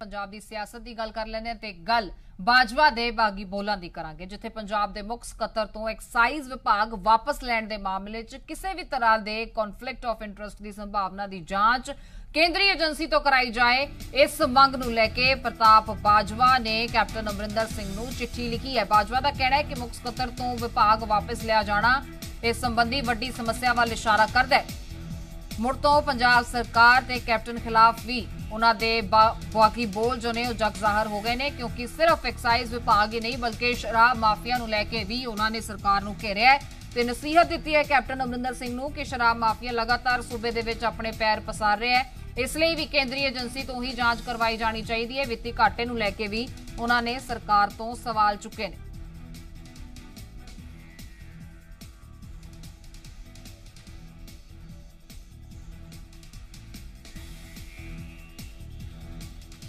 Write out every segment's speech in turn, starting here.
ਪੰਜਾਬ ਦੀ ਸਿਆਸਤ ਦੀ ਗੱਲ ਕਰ ਲੈਂਦੇ ਹਾਂ ਤੇ ਗੱਲ ਬਾਜਵਾ ਦੇ ਬਾਗੀ ਬੋਲਾਂ ਦੀ ਕਰਾਂਗੇ, ਜਿੱਥੇ ਪੰਜਾਬ ਦੇ ਮੁੱਖ ਸਕੱਤਰ ਤੋਂ ਐਕਸਾਈਜ਼ ਵਿਭਾਗ ਵਾਪਸ ਲੈਣ ਦੇ ਮਾਮਲੇ 'ਚ ਕਿਸੇ ਵੀ ਤਰ੍ਹਾਂ ਦੇ ਕਨਫਲਿਕਟ ਆਫ ਇੰਟਰਸਟ ਦੀ ਸੰਭਾਵਨਾ ਦੀ ਜਾਂਚ ਕੇਂਦਰੀ ਏਜੰਸੀ ਤੋਂ ਕਰਾਈ ਜਾਏ। ਇਸ ਮੰਗ ਨੂੰ ਲੈ ਕੇ ਪ੍ਰਤਾਪ ਬਾਜਵਾ ਨੇ ਕੈਪਟਨ ਅਮਰਿੰਦਰ ਸਿੰਘ ਨੂੰ ਚਿੱਠੀ ਲਿਖੀ ਹੈ। ਬਾਜਵਾ ਦਾ ਕਹਿਣਾ ਹੈ ਕਿ ਮੁੱਖ ਸਕੱਤਰ ਤੋਂ ਵਿਭਾਗ ਵਾਪਸ ਲਿਆ ਜਾਣਾ ਇਸ ਸੰਬੰਧੀ ਵੱਡੀ ਸਮੱਸਿਆ ਵੱਲ ਇਸ਼ਾਰਾ ਕਰਦਾ ਹੈ। ਮੁੜ ਤੋਂ ਪੰਜਾਬ ਸਰਕਾਰ ਤੇ ਕੈਪਟਨ ਖਿਲਾਫ ਵੀ ਉਹਨਾਂ ਦੇ ਬਾਕੀ ਬੋਲ ਜੋ ਨੇ ਉਹ ਜਗ ਜ਼ਾਹਰ ਹੋ ਗਏ ਨੇ ਕਿਉਂਕਿ ਸਿਰਫ ਐਕਸਾਈਜ਼ ਵਿਭਾਗ ਹੀ ਨਹੀਂ ਬਲਕਿ ਸ਼ਰਾਬ ਮਾਫੀਆ ਨੂੰ ਲੈ ਕੇ ਵੀ ਉਹਨਾਂ ਨੇ ਸਰਕਾਰ ਨੂੰ ਘੇਰਿਆ ਹੈ। ਤੇ ਨਸੀਹਤ ਦਿੱਤੀ ਹੈ ਕੈਪਟਨ ਅਮਰਿੰਦਰ ਸਿੰਘ ਨੂੰ ਕਿ ਸ਼ਰਾਬ ਮਾਫੀਆ ਲਗਾਤਾਰ ਸੂਬੇ ਦੇ ਵਿੱਚ ਆਪਣੇ ਪੈਰ ਪਸਾਰ ਰਿਹਾ ਹੈ। ਇਸ ਲਈ ਵੀ ਕੇਂਦਰੀ ਏਜੰਸੀ ਤੋਂ ਹੀ ਜਾਂਚ ਕਰਵਾਈ ਜਾਣੀ ਚਾਹੀਦੀ ਹੈ। ਵਿੱਤੀ ਘਾਟੇ ਨੂੰ ਲੈ ਕੇ ਵੀ ਉਹਨਾਂ ਨੇ ਸਰਕਾਰ ਤੋਂ ਸਵਾਲ ਚੁੱਕੇ ਨੇ।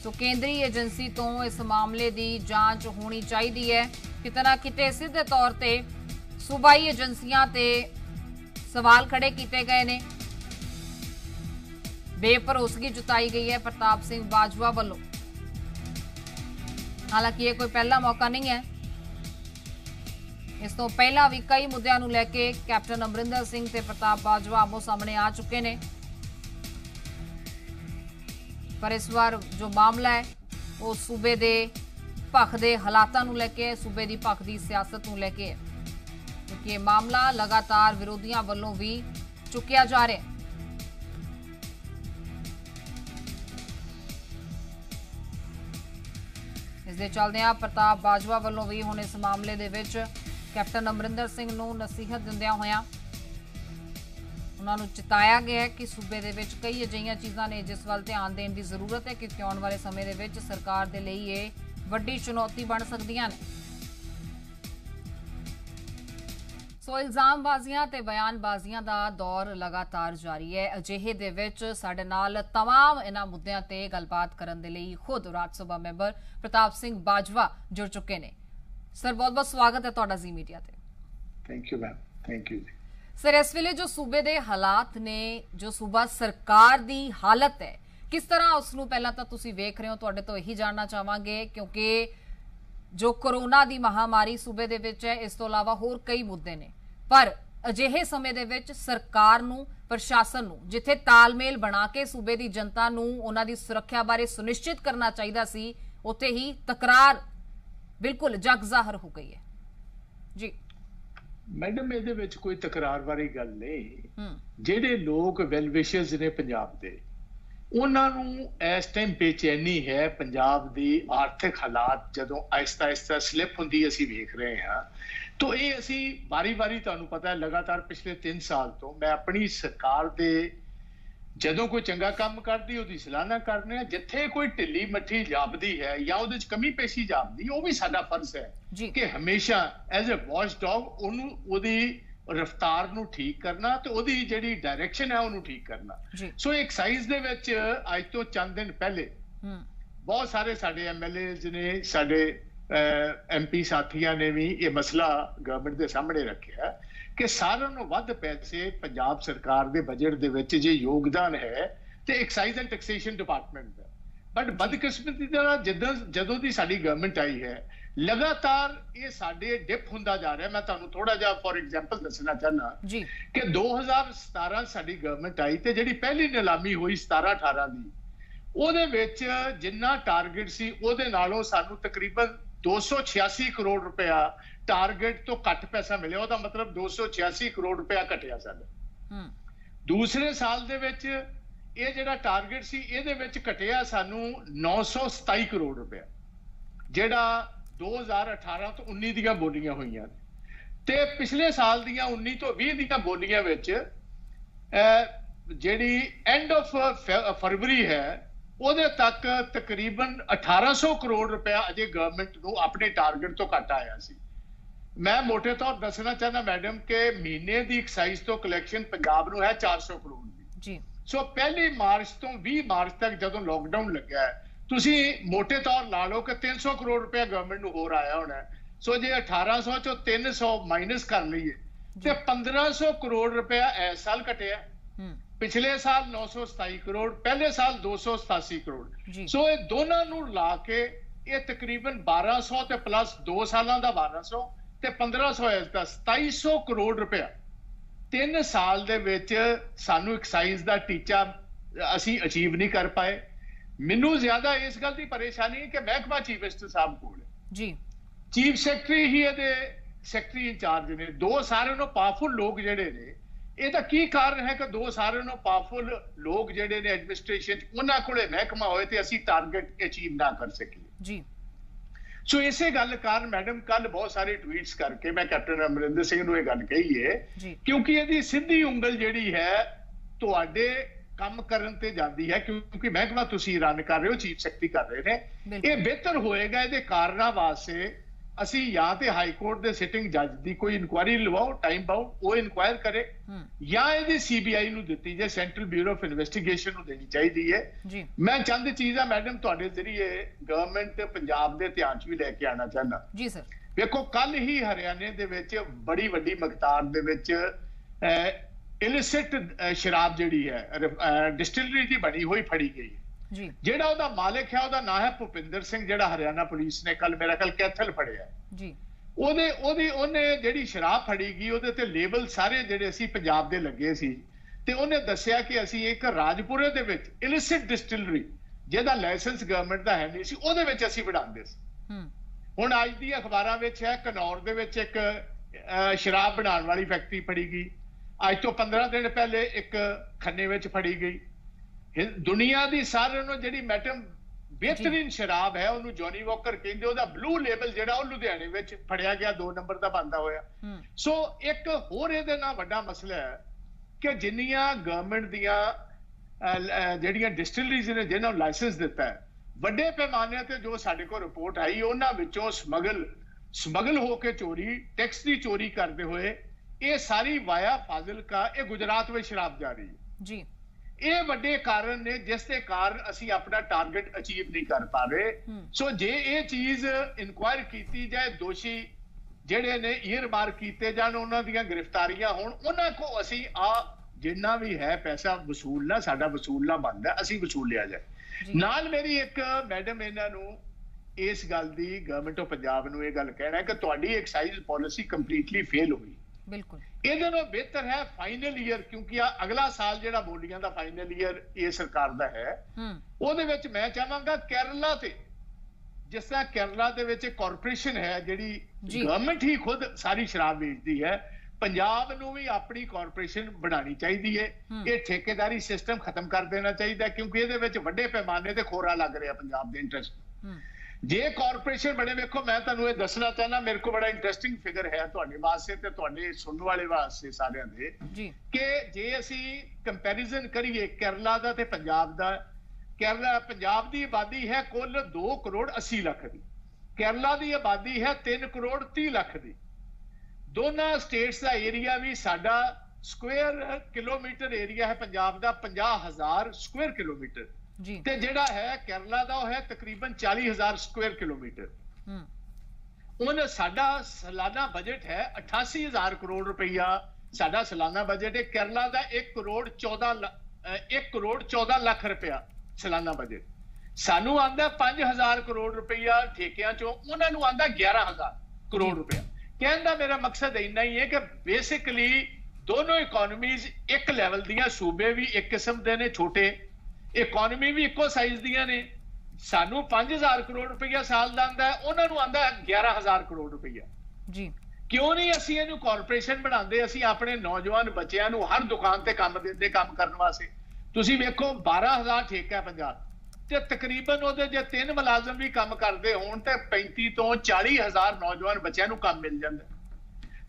ਸੋ ਕੇਂਦਰੀ ਏਜੰਸੀ ਤੋਂ ਇਸ ਮਾਮਲੇ ਦੀ ਜਾਂਚ ਹੋਣੀ ਚਾਹੀਦੀ ਹੈ। ਕਿਤੇ ਨਾ ਕਿਤੇ ਸਿੱਧੇ ਤੌਰ ਤੇ ਸੂਬਾਈ ਏਜੰਸੀਆਂ ਤੇ ਸਵਾਲ ਖੜੇ ਕੀਤੇ ਗਏ ਨੇ। ਬੇਭਰੋਸਗੀ ਜਤਾਈ ਗਈ ਹੈ ਪ੍ਰਤਾਪ ਸਿੰਘ ਬਾਜਵਾ ਵੱਲੋਂ। ਹਾਲਾਂਕਿ ਇਹ ਕੋਈ ਪਹਿਲਾ ਮੌਕਾ ਨਹੀਂ ਹੈ। ਇਸ ਤੋਂ ਪਹਿਲਾਂ ਵੀ ਕਈ ਮੁੱਦਿਆਂ ਨੂੰ ਲੈ ਕੇ ਕੈਪਟਨ ਅਮਰਿੰਦਰ ਸਿੰਘ ਤੇ ਪ੍ਰਤਾਪ ਬਾਜਵਾ ਆਮੋ ਸਾਹਮਣੇ ਆ ਚੁੱਕੇ ਨੇ। ਪਰ ਇਸ ਵਾਰ ਜੋ ਮਾਮਲਾ ਹੈ, ਉਹ ਸੂਬੇ ਦੇ ਭਖ ਦੇ ਹਾਲਾਤਾਂ ਨੂੰ ਲੈ ਕੇ ਸੂਬੇ ਦੀ ਭਖ ਦੀ ਸਿਆਸਤ ਨੂੰ ਲੈ ਕੇ ਹੈ। ਕਿਉਂਕਿ ਇਹ ਮਾਮਲਾ ਲਗਾਤਾਰ ਵਿਰੋਧੀਆਂ ਵੱਲੋਂ ਵੀ ਚੁੱਕਿਆ ਜਾ ਰਿਹਾ ਹੈ। ਇਸ ਦੇ ਚੱਲਦਿਆਂ ਪ੍ਰਤਾਪ ਬਾਜਵਾ ਵੱਲੋਂ ਵੀ ਹੁਣ ਇਸ ਮਾਮਲੇ ਦੇ ਵਿੱਚ ਕੈਪਟਨ ਅਮਰਿੰਦਰ ਸਿੰਘ ਨੂੰ ਨਸੀਹਤ ਦਿੰਦਿਆਂ ਹੋਇਆਂ ਉਹਨਾਂ ਨੂੰ ਚਿਤਾਇਆ ਗਿਆ ਹੈ ਕਿ ਸੂਬੇ ਦੇ ਵਿੱਚ ਕਈ ਅਜਿਹੀਆਂ ਚੀਜ਼ਾਂ ਨੇ ਜਿਸ ਵੱਲ ਧਿਆਨ ਦੇਣ ਦੀ ਜ਼ਰੂਰਤ ਹੈ ਕਿਉਂਕਿ ਆਉਣ ਵਾਲੇ ਸਮੇਂ ਦੇ ਵਿੱਚ ਸਰਕਾਰ ਦੇ ਲਈ ਇਹ ਵੱਡੀ ਚੁਣੌਤੀ ਬਣ ਸਕਦੀਆਂ ਨੇ ਸੋ ਇਲਜ਼ਾਮਬਾਜ਼ੀਆਂ ਤੇ ਬਿਆਨਬਾਜ਼ੀਆਂ ਦਾ ਦੌਰ ਲਗਾਤਾਰ ਜਾਰੀ ਹੈ ਅਜਿਹੇ ਦੇ ਵਿੱਚ ਸਾਡੇ ਨਾਲ तमाम ਇਹਨਾਂ ਮੁੱਦਿਆਂ ਤੇ ਗੱਲਬਾਤ ਕਰਨ ਦੇ ਲਈ ਖੁਦ ਰਾਜ ਸਭਾ ਮੈਂਬਰ ਪ੍ਰਤਾਪ ਸਿੰਘ ਬਾਜਵਾ ਜੁੜ ਚੁੱਕੇ ਨੇ ਸਰ ਬਹੁਤ ਬਹੁਤ ਸਵਾਗਤ ਹੈ ਤੁਹਾਡਾ ਜ਼ੀ ਮੀਡੀਆ ਤੇ thank you ma'am thank you sir, ਇਸ ਵੇਲੇ ਜੋ ਸੂਬੇ ਦੇ ਹਾਲਾਤ ਨੇ, ਜੋ ਸੂਬਾ ਸਰਕਾਰ ਦੀ ਹਾਲਤ ਹੈ, ਕਿਸ ਤਰ੍ਹਾਂ ਉਸ ਨੂੰ ਪਹਿਲਾਂ ਤਾਂ ਤੁਸੀਂ ਵੇਖ ਰਹੇ ਹੋ, ਤੁਹਾਡੇ ਤੋਂ ਇਹੀ ਜਾਣਨਾ ਚਾਹਾਂਗੇ, ਕਿਉਂਕਿ ਜੋ ਕਰੋਨਾ ਦੀ ਮਹਾਮਾਰੀ ਸੂਬੇ ਦੇ ਵਿੱਚ ਹੈ, ਇਸ ਤੋਂ ਇਲਾਵਾ ਹੋਰ ਕਈ ਮੁੱਦੇ ਨੇ। ਪਰ ਅਜਿਹੇ ਸਮੇਂ ਦੇ ਵਿੱਚ ਸਰਕਾਰ ਨੂੰ, ਪ੍ਰਸ਼ਾਸਨ ਨੂੰ, ਜਿੱਥੇ ਤਾਲਮੇਲ ਬਣਾ ਕੇ ਸੂਬੇ ਦੀ ਜਨਤਾ ਨੂੰ ਉਹਨਾਂ ਦੀ ਸੁਰੱਖਿਆ ਬਾਰੇ ਸੁਨਿਸ਼ਚਿਤ ਕਰਨਾ ਚਾਹੀਦਾ ਸੀ, ਉੱਥੇ ਹੀ ਤਕਰਾਰ ਬਿਲਕੁਲ ਜਗ ਜ਼ਾਹਰ ਹੋ ਗਈ ਹੈ। ਜੀ। ਮੈਡਮ ਇਹਦੇ ਵਿੱਚ ਕੋਈ ਤਕਰਾਰ ਵਾਲੀ ਗੱਲ ਨਹੀਂ। ਜਿਹੜੇ ਲੋਕ ਵੈਲ ਵਿਸ਼ਰਸ ਨੇ ਪੰਜਾਬ ਦੇ ਉਹਨਾਂ ਨੂੰ ਇਸ ਟਾਈਮ ਬੇਚੈਨੀ ਹੈ ਪੰਜਾਬ ਦੀ ਆਰਥਿਕ ਹਾਲਾਤ ਜਦੋਂ ਆਹਿਸਤਾ ਆਹਿਸਤਾ ਸਲਿਪ ਹੁੰਦੀ ਅਸੀਂ ਵੇਖ ਰਹੇ ਹਾਂ। ਤੋਂ ਇਹ ਅਸੀਂ ਵਾਰੀ-ਵਾਰੀ ਤੁਹਾਨੂੰ ਪਤਾ ਹੈ ਲਗਾਤਾਰ ਪਿਛਲੇ 3 ਸਾਲ ਤੋਂ ਮੈਂ ਆਪਣੀ ਸਰਕਾਰ ਦੇ ਜਦੋਂ ਕੋਈ ਚੰਗਾ ਕੰਮ ਕਰਦੀ ਉਹਦੀ ਸਲਾਹਨਾ ਕਰਨੇ ਆ। ਜਿੱਥੇ ਕੋਈ ਢਿੱਲੀ ਮੱਠੀ ਜਾਪਦੀ ਹੈ ਜਾਂ ਉਹਦੇ ਚ ਕਮੀ ਪੇਸ਼ੀ ਜਾਪਦੀ ਉਹ ਵੀ ਸਾਡਾ ਫਰਜ਼ ਹੈ ਕਿ ਹਮੇਸ਼ਾ ਐਜ਼ ਅ ਵਾਚ ਡੌਗ ਉਹਨੂੰ ਉਹਦੀ ਰਫਤਾਰ ਨੂੰ ਠੀਕ ਕਰਨਾ ਤੇ ਉਹਦੀ ਜਿਹੜੀ ਡਾਇਰੈਕਸ਼ਨ ਹੈ ਉਹਨੂੰ ਠੀਕ ਕਰਨਾ। ਸੋ ਐਕਸਾਈਜ਼ ਦੇ ਵਿੱਚ ਅੱਜ ਤੋਂ ਚੰਦ ਦਿਨ ਪਹਿਲੇ ਬਹੁਤ ਸਾਰੇ ਸਾਡੇ ਐਮਐਲਏਜ਼ ਨੇ ਸਾਡੇ ਐਮਪੀ ਸਾਥੀਆਂ ਨੇ ਵੀ ਇਹ ਮਸਲਾ ਗਵਰਨਮੈਂਟ ਦੇ ਸਾਹਮਣੇ ਰੱਖਿਆ। ਕਿ ਸਾਰਿਆਂ ਨੂੰ ਵੱਧ ਪੈਸੇ ਪੰਜਾਬ ਸਰਕਾਰ ਦੇ ਬਜਟ ਦੇ ਵਿੱਚ ਜੇ ਯੋਗਦਾਨ ਹੈ ਤੇ ਐਕਸਾਈਜ਼ ਐਂਡ ਟੈਕਸੇਸ਼ਨ ਡਿਪਾਰਟਮੈਂਟ ਦਾ। ਬਟ ਬਦਕਿਸਮਤੀ ਦਾ ਜਦੋਂ ਜਦੋਂ ਦੀ ਸਾਡੀ ਗਵਰਨਮੈਂਟ ਆਈ ਹੈ ਲਗਾਤਾਰ ਇਹ ਸਾਡੇ ਡਿਪ ਹੁੰਦਾ ਜਾ ਰਿਹਾ। ਮੈਂ ਤੁਹਾਨੂੰ ਥੋੜਾ ਜਿਹਾ ਫੋਰ ਐਗਜ਼ਾਮਪਲ ਦੱਸਣਾ ਚਾਹਨਾ ਜੀ। ਕਿ 2017 ਸਾਡੀ ਗਵਰਨਮੈਂਟ ਆਈ ਤੇ ਜਿਹੜੀ ਪਹਿਲੀ ਨਿਲਾਮੀ ਹੋਈ 17 18 ਦੀ ਉਹਦੇ ਵਿੱਚ ਜਿੰਨਾ ਟਾਰਗੇਟ ਸੀ ਉਹਦੇ ਨਾਲੋਂ ਸਾਨੂੰ ਤਕਰੀਬਨ 286 ਕਰੋੜ ਰੁਪਇਆ ਟਾਰਗੇਟ ਤੋਂ ਘੱਟ ਪੈਸਾ ਮਿਲਿਆ ਉਹਦਾ ਮਤਲਬ 286 ਕਰੋੜ ਰੁਪਇਆ ਘਟਿਆ ਸਾਡਾ। ਹੂੰ। ਦੂਸਰੇ ਸਾਲ ਦੇ ਵਿੱਚ ਇਹ ਜਿਹੜਾ ਟਾਰਗੇਟ ਸੀ ਇਹਦੇ ਵਿੱਚ ਘਟਿਆ ਸਾਨੂੰ 927 ਕਰੋੜ ਰੁਪਇਆ ਜਿਹੜਾ 2018 ਤੋਂ 19 ਦੀਆਂ ਬੋਲੀਆਂ ਹੋਈਆਂ ਤੇ ਪਿਛਲੇ ਸਾਲ ਦੀਆਂ 19 ਤੋਂ 20 ਦੀਆਂ ਬੋਲੀਆਂ ਵਿੱਚ ਜਿਹੜੀ ਐਂਡ ਆਫ ਫਰਵਰੀ ਹੈ ਉਹਦੇ ਤੱਕ ਤਕਰੀਬਨ 1800 ਕਰੋੜ ਰੁਪਇਆ ਅਜੇ ਗਵਰਨਮੈਂਟ ਨੂੰ ਆਪਣੇ ਟਾਰਗੇਟ ਤੋਂ ਘੱਟ ਆਇਆ ਸੀ। ਮੈਂ ਮੋਟੇ ਤੌਰ ਦੱਸਣਾ ਚਾਹੁੰਦਾ ਮੈਡਮ ਕਿ ਮਹੀਨੇ ਦੀ ਐਕਸਾਈਜ਼ ਤੋਂ ਕਲੈਕਸ਼ਨ ਪੰਜਾਬ ਨੂੰ ਹੈ 400 ਕਰੋੜ ਦੀ। ਜੀ। ਸੋ ਪਹਿਲੀ ਮਾਰਚ ਤੋਂ 20 ਮਾਰਚ ਤੱਕ ਜਦੋਂ ਲੋਕਡਾਊਨ ਲੱਗਾ ਤੁਸੀਂ ਮੋਟੇ ਤੌਰ ਲਾ ਲਓ ਕਿ 300 ਕਰੋੜ ਰੁਪਏ ਗਵਰਨਮੈਂਟ ਨੂੰ ਹੋਰ ਆਇਆ ਹੋਣਾ ਸੋ ਜੇ 1800 ਚੋਂ 300 ਮਾਈਨਸ ਕਰ ਲਈਏ ਤੇ 1500 ਕਰੋੜ ਰੁਪਏ ਇਸ ਸਾਲ ਘਟਿਆ। ਪਿਛਲੇ ਸਾਲ 927 ਕਰੋੜ ਪਹਿਲੇ ਸਾਲ 287 ਕਰੋੜ। ਸੋ ਇਹ ਦੋਨਾਂ ਨੂੰ ਲਾ ਕੇ ਇਹ ਤਕਰੀਬਨ 1200 ਤੇ ਪਲੱਸ 2 ਸਾਲਾਂ ਦਾ 1200 ਤੇ 1500 ਇਸ ਦਾ 2700 ਕਰੋੜ ਰੁਪਇਆ। ਤਿੰਨ ਸਾਲ ਦੇ ਵਿੱਚ ਸਾਨੂੰ ਐਕਸਾਈਜ਼ ਦਾ ਟੀਚਾ ਅਸੀਂ ਅਚੀਵ ਨਹੀਂ ਕਰ ਪਾਏ। ਮੈਨੂੰ ਜ਼ਿਆਦਾ ਇਸ ਗੱਲ ਦੀ ਪਰੇਸ਼ਾਨੀ ਹੈ ਕਿ ਮਹਿਕਮਾ ਚੀਫ ਮਿਨਿਸਟਰ ਸਾਹਿਬ ਕੋਲ ਜੀ। ਚੀਫ ਸੈਕਟਰੀ ਹੀ ਇਹਦੇ ਸੈਕਟਰੀ ਇੰਚਾਰਜ ਨੇ। ਦੋ ਸਾਰਿਆਂ ਨੂੰ ਪਾਵਰਫੁਲ ਲੋਕ ਜਿਹੜੇ ਨੇ ਇਹਦਾ ਕੀ ਕਾਰਨ ਹੈ ਕਿ ਦੋ ਸਾਰਿਆਂ ਨੂੰ ਪਾਵਰਫੁਲ ਲੋਕ ਜਿਹੜੇ ਨੇ ਐਡਮਿਨਿਸਟ੍ਰੇਸ਼ਨ ਉਹਨਾਂ ਕੋਲੇ ਮਹਿਕਮਾ ਹੋਏ ਤੇ ਅਸੀਂ ਟਾਰਗੇਟ ਅਚੀਵ ਨਾ ਕਰ ਸਕੀਏ। ਜੀ। ਸੋ ਇਸੇ ਗੱਲ ਕਾਰਨ ਮੈਡਮ ਕੱਲ ਬਹੁਤ ਸਾਰੇ ਟਵੀਟਸ ਕਰਕੇ ਮੈਂ ਕੈਪਟਨ ਅਮਰਿੰਦਰ ਸਿੰਘ ਨੂੰ ਇਹ ਗੱਲ ਕਹੀ ਜੀ ਕਿਉਂਕਿ ਇਹਦੀ ਸਿੱਧੀ ਉਂਗਲ ਜਿਹੜੀ ਹੈ ਤੁਹਾਡੇ ਕੰਮ ਕਰਨ ਤੇ ਜਾਂਦੀ ਹੈ ਕਿਉਂਕਿ ਮਹਿਕਮਾ ਤੁਸੀਂ ਰਨ ਕਰ ਰਹੇ ਹੋ ਚੀਫ ਸੈਕਟਰੀ ਕਰ ਰਹੇ ਨੇ। ਇਹ ਬਿਹਤਰ ਹੋਏਗਾ ਇਹਦੇ ਕਾਰਨਾਂ ਵਾਸਤੇ ਅਸੀਂ ਜਾਂ ਤੇ ਹਾਈ ਕੋਰਟ ਦੇ ਸਿਟਿੰਗ ਜੱਜ ਦੀ ਕੋਈ ਇਨਕੁਆਇਰੀ ਲਵਾਓ ਟਾਈਮ ਬਾਉਂਡ ਉਹ ਇਨਕੁਆਇਰ ਕਰੇ। ਜਾਂ ਇਹਦੀ ਸੀਬੀਆਈ ਨੂੰ ਦਿੱਤੀ ਜੇ ਸੈਂਟਰਲ ਬਿਊਰੋ ਆਫ ਇਨਵੈਸਟੀਗੇਸ਼ਨ ਨੂੰ ਦੇਣੀ ਚਾਹੀਦੀ ਹੈ। ਮੈਂ ਚੰਦ ਚੀਜ਼ਾਂ ਮੈਡਮ ਤੁਹਾਡੇ ਜ਼ਰੀਏ ਗਵਰਨਮੈਂਟ ਪੰਜਾਬ ਦੇ ਧਿਆਨ 'ਚ ਵੀ ਲੈ ਕੇ ਆਣਾ ਚਾਹੁੰਦਾ। ਜੀ ਸਰ ਵੇਖੋ ਕੱਲ ਹੀ ਹਰਿਆਣੇ ਦੇ ਵਿੱਚ ਬੜੀ ਵੱਡੀ ਮਕਤਾਰ ਦੇ ਵਿੱਚ ਇਲਿਸਿਟ ਸ਼ਰਾਬ ਜਿਹੜੀ ਹੈ ਡਿਸਟਿਲਰੀ ਦੀ ਬਣੀ ਹੋਈ ਫੜੀ ਗਈ ਹੈ। ਜੀ। ਜਿਹੜਾ ਉਹਦਾ ਮਾਲਕ ਹੈ ਉਹਦਾ ਨਾਮ ਹੈ ਭੁਪਿੰਦਰ ਸਿੰਘ ਜਿਹੜਾ ਹਰਿਆਣਾ ਪੁਲਿਸ ਨੇ ਕੱਲ ਮੇਰਾ ਕੱਲ ਕੈਥਲ ਫੜਿਆ ਜੀ। ਉਹਦੇ ਉਹਦੀ ਉਹਨੇ ਜਿਹੜੀ ਸ਼ਰਾਬ ਫੜੀ ਗਈ ਉਹਦੇ ਤੇ ਲੇਬਲ ਸਾਰੇ ਜਿਹੜੇ ਅਸੀਂ ਪੰਜਾਬ ਦੇ ਲੱਗੇ ਸੀ। ਤੇ ਉਹਨੇ ਦੱਸਿਆ ਕਿ ਅਸੀਂ ਇੱਕ ਰਾਜਪੁਰੇ ਦੇ ਵਿੱਚ ਇਲਿਸਿਟ ਡਿਸਟਿਲਰੀ ਜਿਹਦਾ ਲਾਇਸੈਂਸ ਗਵਰਨਮੈਂਟ ਦਾ ਹੈ ਨਹੀਂ ਸੀ ਉਹਦੇ ਵਿੱਚ ਅਸੀਂ ਵਡਾਉਂਦੇ ਸੀ। ਹੁਣ ਅੱਜ ਦੀ ਅਖਬਾਰਾਂ ਵਿੱਚ ਹੈ ਕਨੌਰ ਦੇ ਵਿੱਚ ਇੱਕ ਸ਼ਰਾਬ ਬਣਾਉਣ ਵਾਲੀ ਫੈਕਟਰੀ ਫੜੀ ਗਈ। ਅੱਜ ਤੋਂ 15 ਦਿਨ ਪਹਿਲੇ ਇੱਕ ਖੰਨੇ ਵਿੱਚ ਫੜੀ ਗਈ। ਦੁਨੀਆ ਦੀ ਸਾਰਿਆਂ ਨੂੰ ਜਿਹੜੀ ਮੈਟਮ ਬਿਹਤਰੀਨ ਸ਼ਰਾਬ ਹੈ ਉਹਨੂੰ ਜੌਨੀ ਵਾਕਰ ਕਹਿੰਦੇ ਉਹਦਾ ਬਲੂ ਲੇਬਲ ਜਿਹੜਾ ਉਹ ਲੁਧਿਆਣੇ ਵਿੱਚ ਫੜਿਆ ਗਿਆ 2 ਨੰਬਰ ਦਾ ਬੰਦਾ ਹੋਇਆ। ਸੋ ਇੱਕ ਹੋਰ ਇਹਦੇ ਨਾਲ ਵੱਡਾ ਮਸਲਾ ਹੈ ਕਿ ਜਿੰਨੀਆਂ ਗਵਰਨਮੈਂਟ ਦੀਆਂ ਜਿਹੜੀਆਂ ਡਿਸਟਿਲਰੀਜ਼ ਨੇ ਜਿਨ੍ਹਾਂ ਨੂੰ ਲਾਇਸੈਂਸ ਦਿੱਤਾ ਹੈ ਵੱਡੇ ਪੈਮਾਨੇ ਤੇ ਜੋ ਸਾਡੇ ਕੋਲ ਰਿਪੋਰਟ ਆਈ ਉਹਨਾਂ ਵਿੱਚੋਂ ਸਮਗਲ ਸਮਗਲ ਹੋ ਕੇ ਚੋਰੀ ਟੈਕਸ ਦੀ ਚੋਰੀ ਕਰਦੇ ਹੋਏ ਇਹ ਸਾਰੀ ਵਾਇਆ ਫਾਜ਼ਿਲਕਾ ਇਹ ਗੁਜਰਾਤ ਵਿੱਚ ਸ਼ਰਾਬ ਜਾ ਰਹੀ ਹੈ। ਜੀ। ਇਹ ਵੱਡੇ ਕਾਰਨ ਨੇ ਜਿਸ ਦੇ ਕਾਰਨ ਅਸੀਂ ਆਪਣਾ ਟਾਰਗੇਟ ਅਚੀਵ ਨਹੀਂ ਕਰ ਪਾ ਰਹੇ। ਸੋ ਜੇ ਇਹ ਚੀਜ਼ ਇਨਕੁਆਇਰ ਕੀਤੀ ਜਾਏ ਦੋਸ਼ੀ ਜਿਹੜੇ ਨੇ ਈਅਰ ਮਾਰ ਕੀਤੇ ਜਾਣ ਉਹਨਾਂ ਦੀਆਂ ਗ੍ਰਿਫਤਾਰੀਆਂ ਹੋਣ ਉਹਨਾਂ ਕੋ ਅਸੀਂ ਆ ਜਿੰਨਾ ਵੀ ਹੈ ਪੈਸਾ ਵਸੂਲਣਾ ਸਾਡਾ ਵਸੂਲਣਾ ਬਣਦਾ ਅਸੀਂ ਵਸੂਲ ਲਿਆ ਜਾਏ। ਨਾਲ ਮੇਰੀ ਇੱਕ ਮੈਡਮ ਇਹਨਾਂ ਨੂੰ ਇਸ ਗੱਲ ਦੀ ਗਵਰਨਮੈਂਟ ਆਫ ਪੰਜਾਬ ਨੂੰ ਇਹ ਗੱਲ ਕਹਿਣਾ ਹੈ ਕਿ ਤੁਹਾਡੀ ਐਕਸਾਈਜ਼ ਪਾਲਿਸੀ ਕੰਪਲੀਟਲੀ ਫੇਲ ਹੋਈ ਬਿਲਕੁਲ। ਇਹਦੇ ਨਾਲੋਂ ਬਿਹਤਰ ਹੈ ਫਾਈਨਲ ਈਅਰ ਕਿਉਂਕਿ ਆ ਅਗਲਾ ਸਾਲ ਜਿਹੜਾ ਬੋਲੀਆਂ ਦਾ ਫਾਈਨਲ ਈਅਰ ਇਹ ਸਰਕਾਰ ਦਾ ਹੈ ਹੂੰ। ਉਹਦੇ ਵਿੱਚ ਮੈਂ ਚਾਹਾਂਗਾ ਕੇਰਲਾ ਤੇ ਜਿਸ ਤਰ੍ਹਾਂ ਕੇਰਲਾ ਦੇ ਵਿੱਚ ਕਾਰਪੋਰੇਸ਼ਨ ਹੈ ਜਿਹੜੀ। ਗਵਰਨਮੈਂਟ ਹੀ ਖੁਦ ਸਾਰੀ ਸ਼ਰਾਬ ਵੇਚਦੀ ਹੈ ਪੰਜਾਬ ਨੂੰ ਵੀ ਆਪਣੀ ਕਾਰਪੋਰੇਸ਼ਨ ਬਣਾਉਣੀ ਚਾਹੀਦੀ ਹੈ। ਇਹ ਠੇਕੇਦਾਰੀ ਸਿਸਟਮ ਖਤਮ ਕਰ ਦੇਣਾ ਚਾਹੀਦਾ ਕਿਉਂਕਿ ਇਹਦੇ ਵਿੱਚ ਵੱਡੇ ਪੈਮਾਨੇ ਤੇ ਖੋਰਾ ਲੱਗ ਰਿਹਾ ਪੰਜਾਬ ਦੇ ਇੰਟਰਸਟ ਹੂੰ। ਜੇ ਕਾਰਪੋਰੇਸ਼ਨ ਬਣੇ ਵੇਖੋ ਮੈਂ ਤੁਹਾਨੂੰ ਇਹ ਦੱਸਣਾ ਚਾਹਨਾ ਮੇਰੇ ਕੋਲ ਬੜਾ ਇੰਟਰਸਟਿੰਗ ਫਿਗਰ ਹੈ ਤੁਹਾਡੇ ਵਾਸਤੇ ਤੇ ਤੁਹਾਡੇ ਸੁਣਨ ਵਾਲੇ ਵਾਸਤੇ ਸਾਰਿਆਂ ਦੇ ਜੀ। ਕਿ ਜੇ ਅਸੀਂ ਕੰਪੈਰੀਜ਼ਨ ਕਰੀਏ ਕੇਰਲਾ ਦਾ ਤੇ ਪੰਜਾਬ ਦਾ ਕੇਰਲਾ ਪੰਜਾਬ ਦੀ ਆਬਾਦੀ ਹੈ ਕੁੱਲ 2 ਕਰੋੜ 80 ਲੱਖ ਦੀ ਕੇਰਲਾ ਦੀ ਆਬਾਦੀ ਹੈ 3 ਕਰੋੜ 30 ਲੱਖ ਦੀ। ਦੋਨਾਂ ਸਟੇਟਸ ਦਾ ਏਰੀਆ ਵੀ ਸਾਡਾ ਸਕੁਅਰ ਕਿਲੋਮੀਟਰ ਏਰੀਆ ਹੈ ਪੰਜਾਬ ਦਾ 50000 ਸਕੁਅਰ ਕਿਲੋਮੀਟਰ ਜੀ। ਤੇ ਜਿਹੜਾ ਹੈ ਕੇਰਲਾ ਦਾ ਉਹ ਹੈ ਤਕਰੀਬਨ 40000 ਸਕੁਅਰ ਕਿਲੋਮੀਟਰ। ਹੂੰ। ਹੁਣ ਸਾਡਾ ਸਾਲਾਨਾ ਬਜਟ ਹੈ 88000 ਕਰੋੜ ਰੁਪਈਆ। ਸਾਡਾ ਸਾਲਾਨਾ ਬਜਟ ਹੈ ਕੇਰਲਾ ਦਾ 1 ਕਰੋੜ 14 ਲ- ਅਹ 1 ਕਰੋੜ 14 ਲੱਖ ਰੁਪਇਆ ਸਾਲਾਨਾ ਬਜਟ। ਸਾਨੂੰ ਆਂਦਾ 5000 ਕਰੋੜ ਰੁਪਈਆ ਠੇਕਿਆਂ ਚੋਂ ਉਹਨਾਂ ਨੂੰ ਆਂਦਾ 11000 ਕਰੋੜ ਜੀ। ਰੁਪਇਆ ਕਹਿਣ ਦਾ ਮੇਰਾ ਮਕਸਦ ਇੰਨਾ ਹੀ ਹੈ ਕਿ ਬੇਸਿਕਲੀ ਦੋਨੋਂ ਇਕਨੋਮੀਜ਼ ਇੱਕ ਲੈਵਲ ਦੀਆਂ ਸੂਬੇ ਵੀ ਇੱਕ ਕਿਸਮ ਦੇ ਨੇ ਛੋਟੇ ਇਕਨੋਮੀ ਵੀ ਇੱਕੋ ਸਾਈਜ਼ ਦੀਆਂ ਨੇ। ਸਾਨੂੰ 5000 ਕਰੋੜ ਰੁਪਈਆ ਸਾਲ ਦਾ ਆਂਦਾ ਉਹਨਾਂ ਨੂੰ ਆਂਦਾ 11000 ਕਰੋੜ ਰੁਪਈਆ। ਜੀ। ਕਿਉਂ ਨਹੀਂ ਅਸੀਂ ਇਹਨੂੰ ਕਾਰਪੋਰੇਸ਼ਨ ਬਣਾਉਂਦੇ? ਅਸੀਂ ਆਪਣੇ ਨੌਜਵਾਨ ਬੱਚਿਆਂ ਨੂੰ ਹਰ ਦੁਕਾਨ ਤੇ ਕੰਮ ਦਿੰਦੇ ਕੰਮ ਕਰਨ ਵਾਸਤੇ। ਤੁਸੀਂ ਵੇਖੋ 12000 ਠੇਕਾ ਪੰਜਾਬ। ਤੇ ਤਕਰੀਬਨ ਉਹਦੇ ਜੇ ਤਿੰਨ ਮੁਲਾਜ਼ਮ ਵੀ ਕੰਮ ਕਰਦੇ ਹੋਣ ਤੇ 35 ਤੋਂ 40000 ਨੌਜਵਾਨ ਬੱਚਿਆਂ ਨੂੰ ਕੰਮ ਮਿਲ ਜਾਂਦਾ।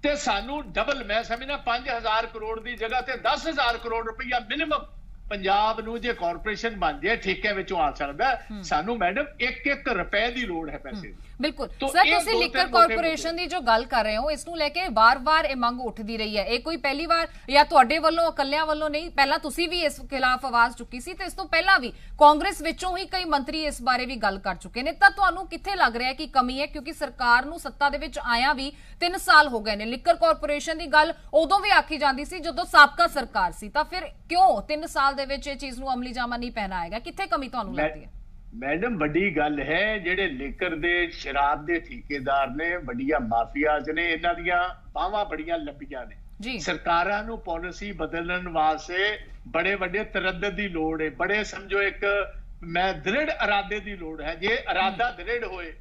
ਤੇ ਸਾਨੂੰ ਡਬਲ ਮੈਂ ਸਮਝਦਾ 5000 ਕਰੋੜ ਦੀ ਜਗ੍ਹਾ ਤੇ 10000 ਕਰੋੜ ਰੁਪਈਆ ਮਿਨੀਮਮ ਪੰਜਾਬ ਨੂੰ ਜੇ ਕਾਰਪੋਰੇਸ਼ਨ ਬਣ ਜਾਏ ਠੇਕੇ ਵਿੱਚੋਂ ਆ ਸਕਦਾ। ਸਾਨੂੰ ਮੈਡਮ 1-1 ਰੁਪਏ ਦੀ ਲੋੜ ਹੈ ਪੈਸੇ ਦੀ ਬਿਲਕੁਲ। ਸਰ ਤੁਸੀਂ ਲਿਕਰ ਕਾਰਪੋਰੇਸ਼ਨ ਦੀ ਜੋ ਗੱਲ ਕਰ ਰਹੇ ਹੋ ਇਸ ਨੂੰ ਲੈ ਕੇ ਵਾਰ-ਵਾਰ ਇਹ ਮੰਗ ਉੱਠਦੀ ਰਹੀ ਹੈ। ਇਹ ਕੋਈ ਪਹਿਲੀ ਵਾਰ ਜਾਂ ਤੁਹਾਡੇ ਵੱਲੋਂ ਇਕੱਲਿਆਂ ਵੱਲੋਂ ਨਹੀਂ ਪਹਿਲਾਂ ਤੁਸੀਂ ਵੀ ਇਸ ਖਿਲਾਫ ਆਵਾਜ਼ ਚੁੱਕੀ ਸੀ ਤੇ ਇਸ ਤੋਂ ਪਹਿਲਾਂ ਵੀ ਕਾਂਗਰਸ ਵਿੱਚੋਂ ਹੀ ਕਈ ਮੰਤਰੀ ਇਸ ਬਾਰੇ ਵੀ ਗੱਲ ਕਰ ਚੁੱਕੇ ਨੇ। ਤਾਂ ਤੁਹਾਨੂੰ ਕਿੱਥੇ ਲੱਗ ਰਿਹਾ ਕਿ ਕਮੀ ਹੈ? ਕਿਉਂਕਿ ਸਰਕਾਰ ਨੂੰ ਸੱਤਾ ਦੇ ਵਿੱਚ ਆਇਆ ਵੀ 3 ਸਾਲ ਹੋ ਗਏ ਨੇ। ਲਿਕਰ ਕਾਰਪੋਰੇਸ਼ਨ ਦੀ ਗੱਲ ਉਦੋਂ ਵੀ ਆਖੀ ਜਾਂਦੀ ਸੀ ਜਦੋਂ ਸਾਬਕਾ ਸਰਕਾਰ ਸੀ। ਤਾਂ ਫਿਰ ਕਿਉਂ 3 ਸਾਲ ਦੇ ਵਿੱਚ ਇਹ ਚੀਜ਼ ਨੂੰ ਅਮਲੀ ਜਾਮਾ ਨਹੀਂ ਪਹਿਨਾ ਆਏਗਾ ਕਿੱਥੇ ਕਮੀ ਤੁਹਾਨੂੰ ਲੱਗਦੀ ਹੈ? ਮੈਡਮ ਵੱਡੀ ਗੱਲ ਹੈ ਜਿਹੜੇ ਲਿਕਰ ਦੇ ਸ਼ਰਾਬ ਦੇ ਠੇਕੇਦਾਰ ਨੇ ਵੱਡੀਆਂ ਮਾਫੀਆਜ਼ ਨੇ ਇਹਨਾਂ ਦੀਆਂ ਬਾਹਾਂ ਬੜੀਆਂ ਲੰਬੀਆਂ ਨੇ। ਜੀ। ਸਰਕਾਰਾਂ ਨੂੰ ਪਾਲਿਸੀ ਬਦਲਣ ਵਾਸਤੇ ਬੜੇ ਵੱਡੇ ਤਰੱਦਦ ਦੀ ਲੋੜ ਹੈ। ਬੜੇ ਸਮਝੋ ਇੱਕ ਮੈਂ ਦ੍ਰਿੜ ਇਰਾਦੇ ਦੀ ਲੋੜ ਹੈ। ਜੇ ਇਰਾਦਾ ਦ੍ਰਿੜ ਹੋਏ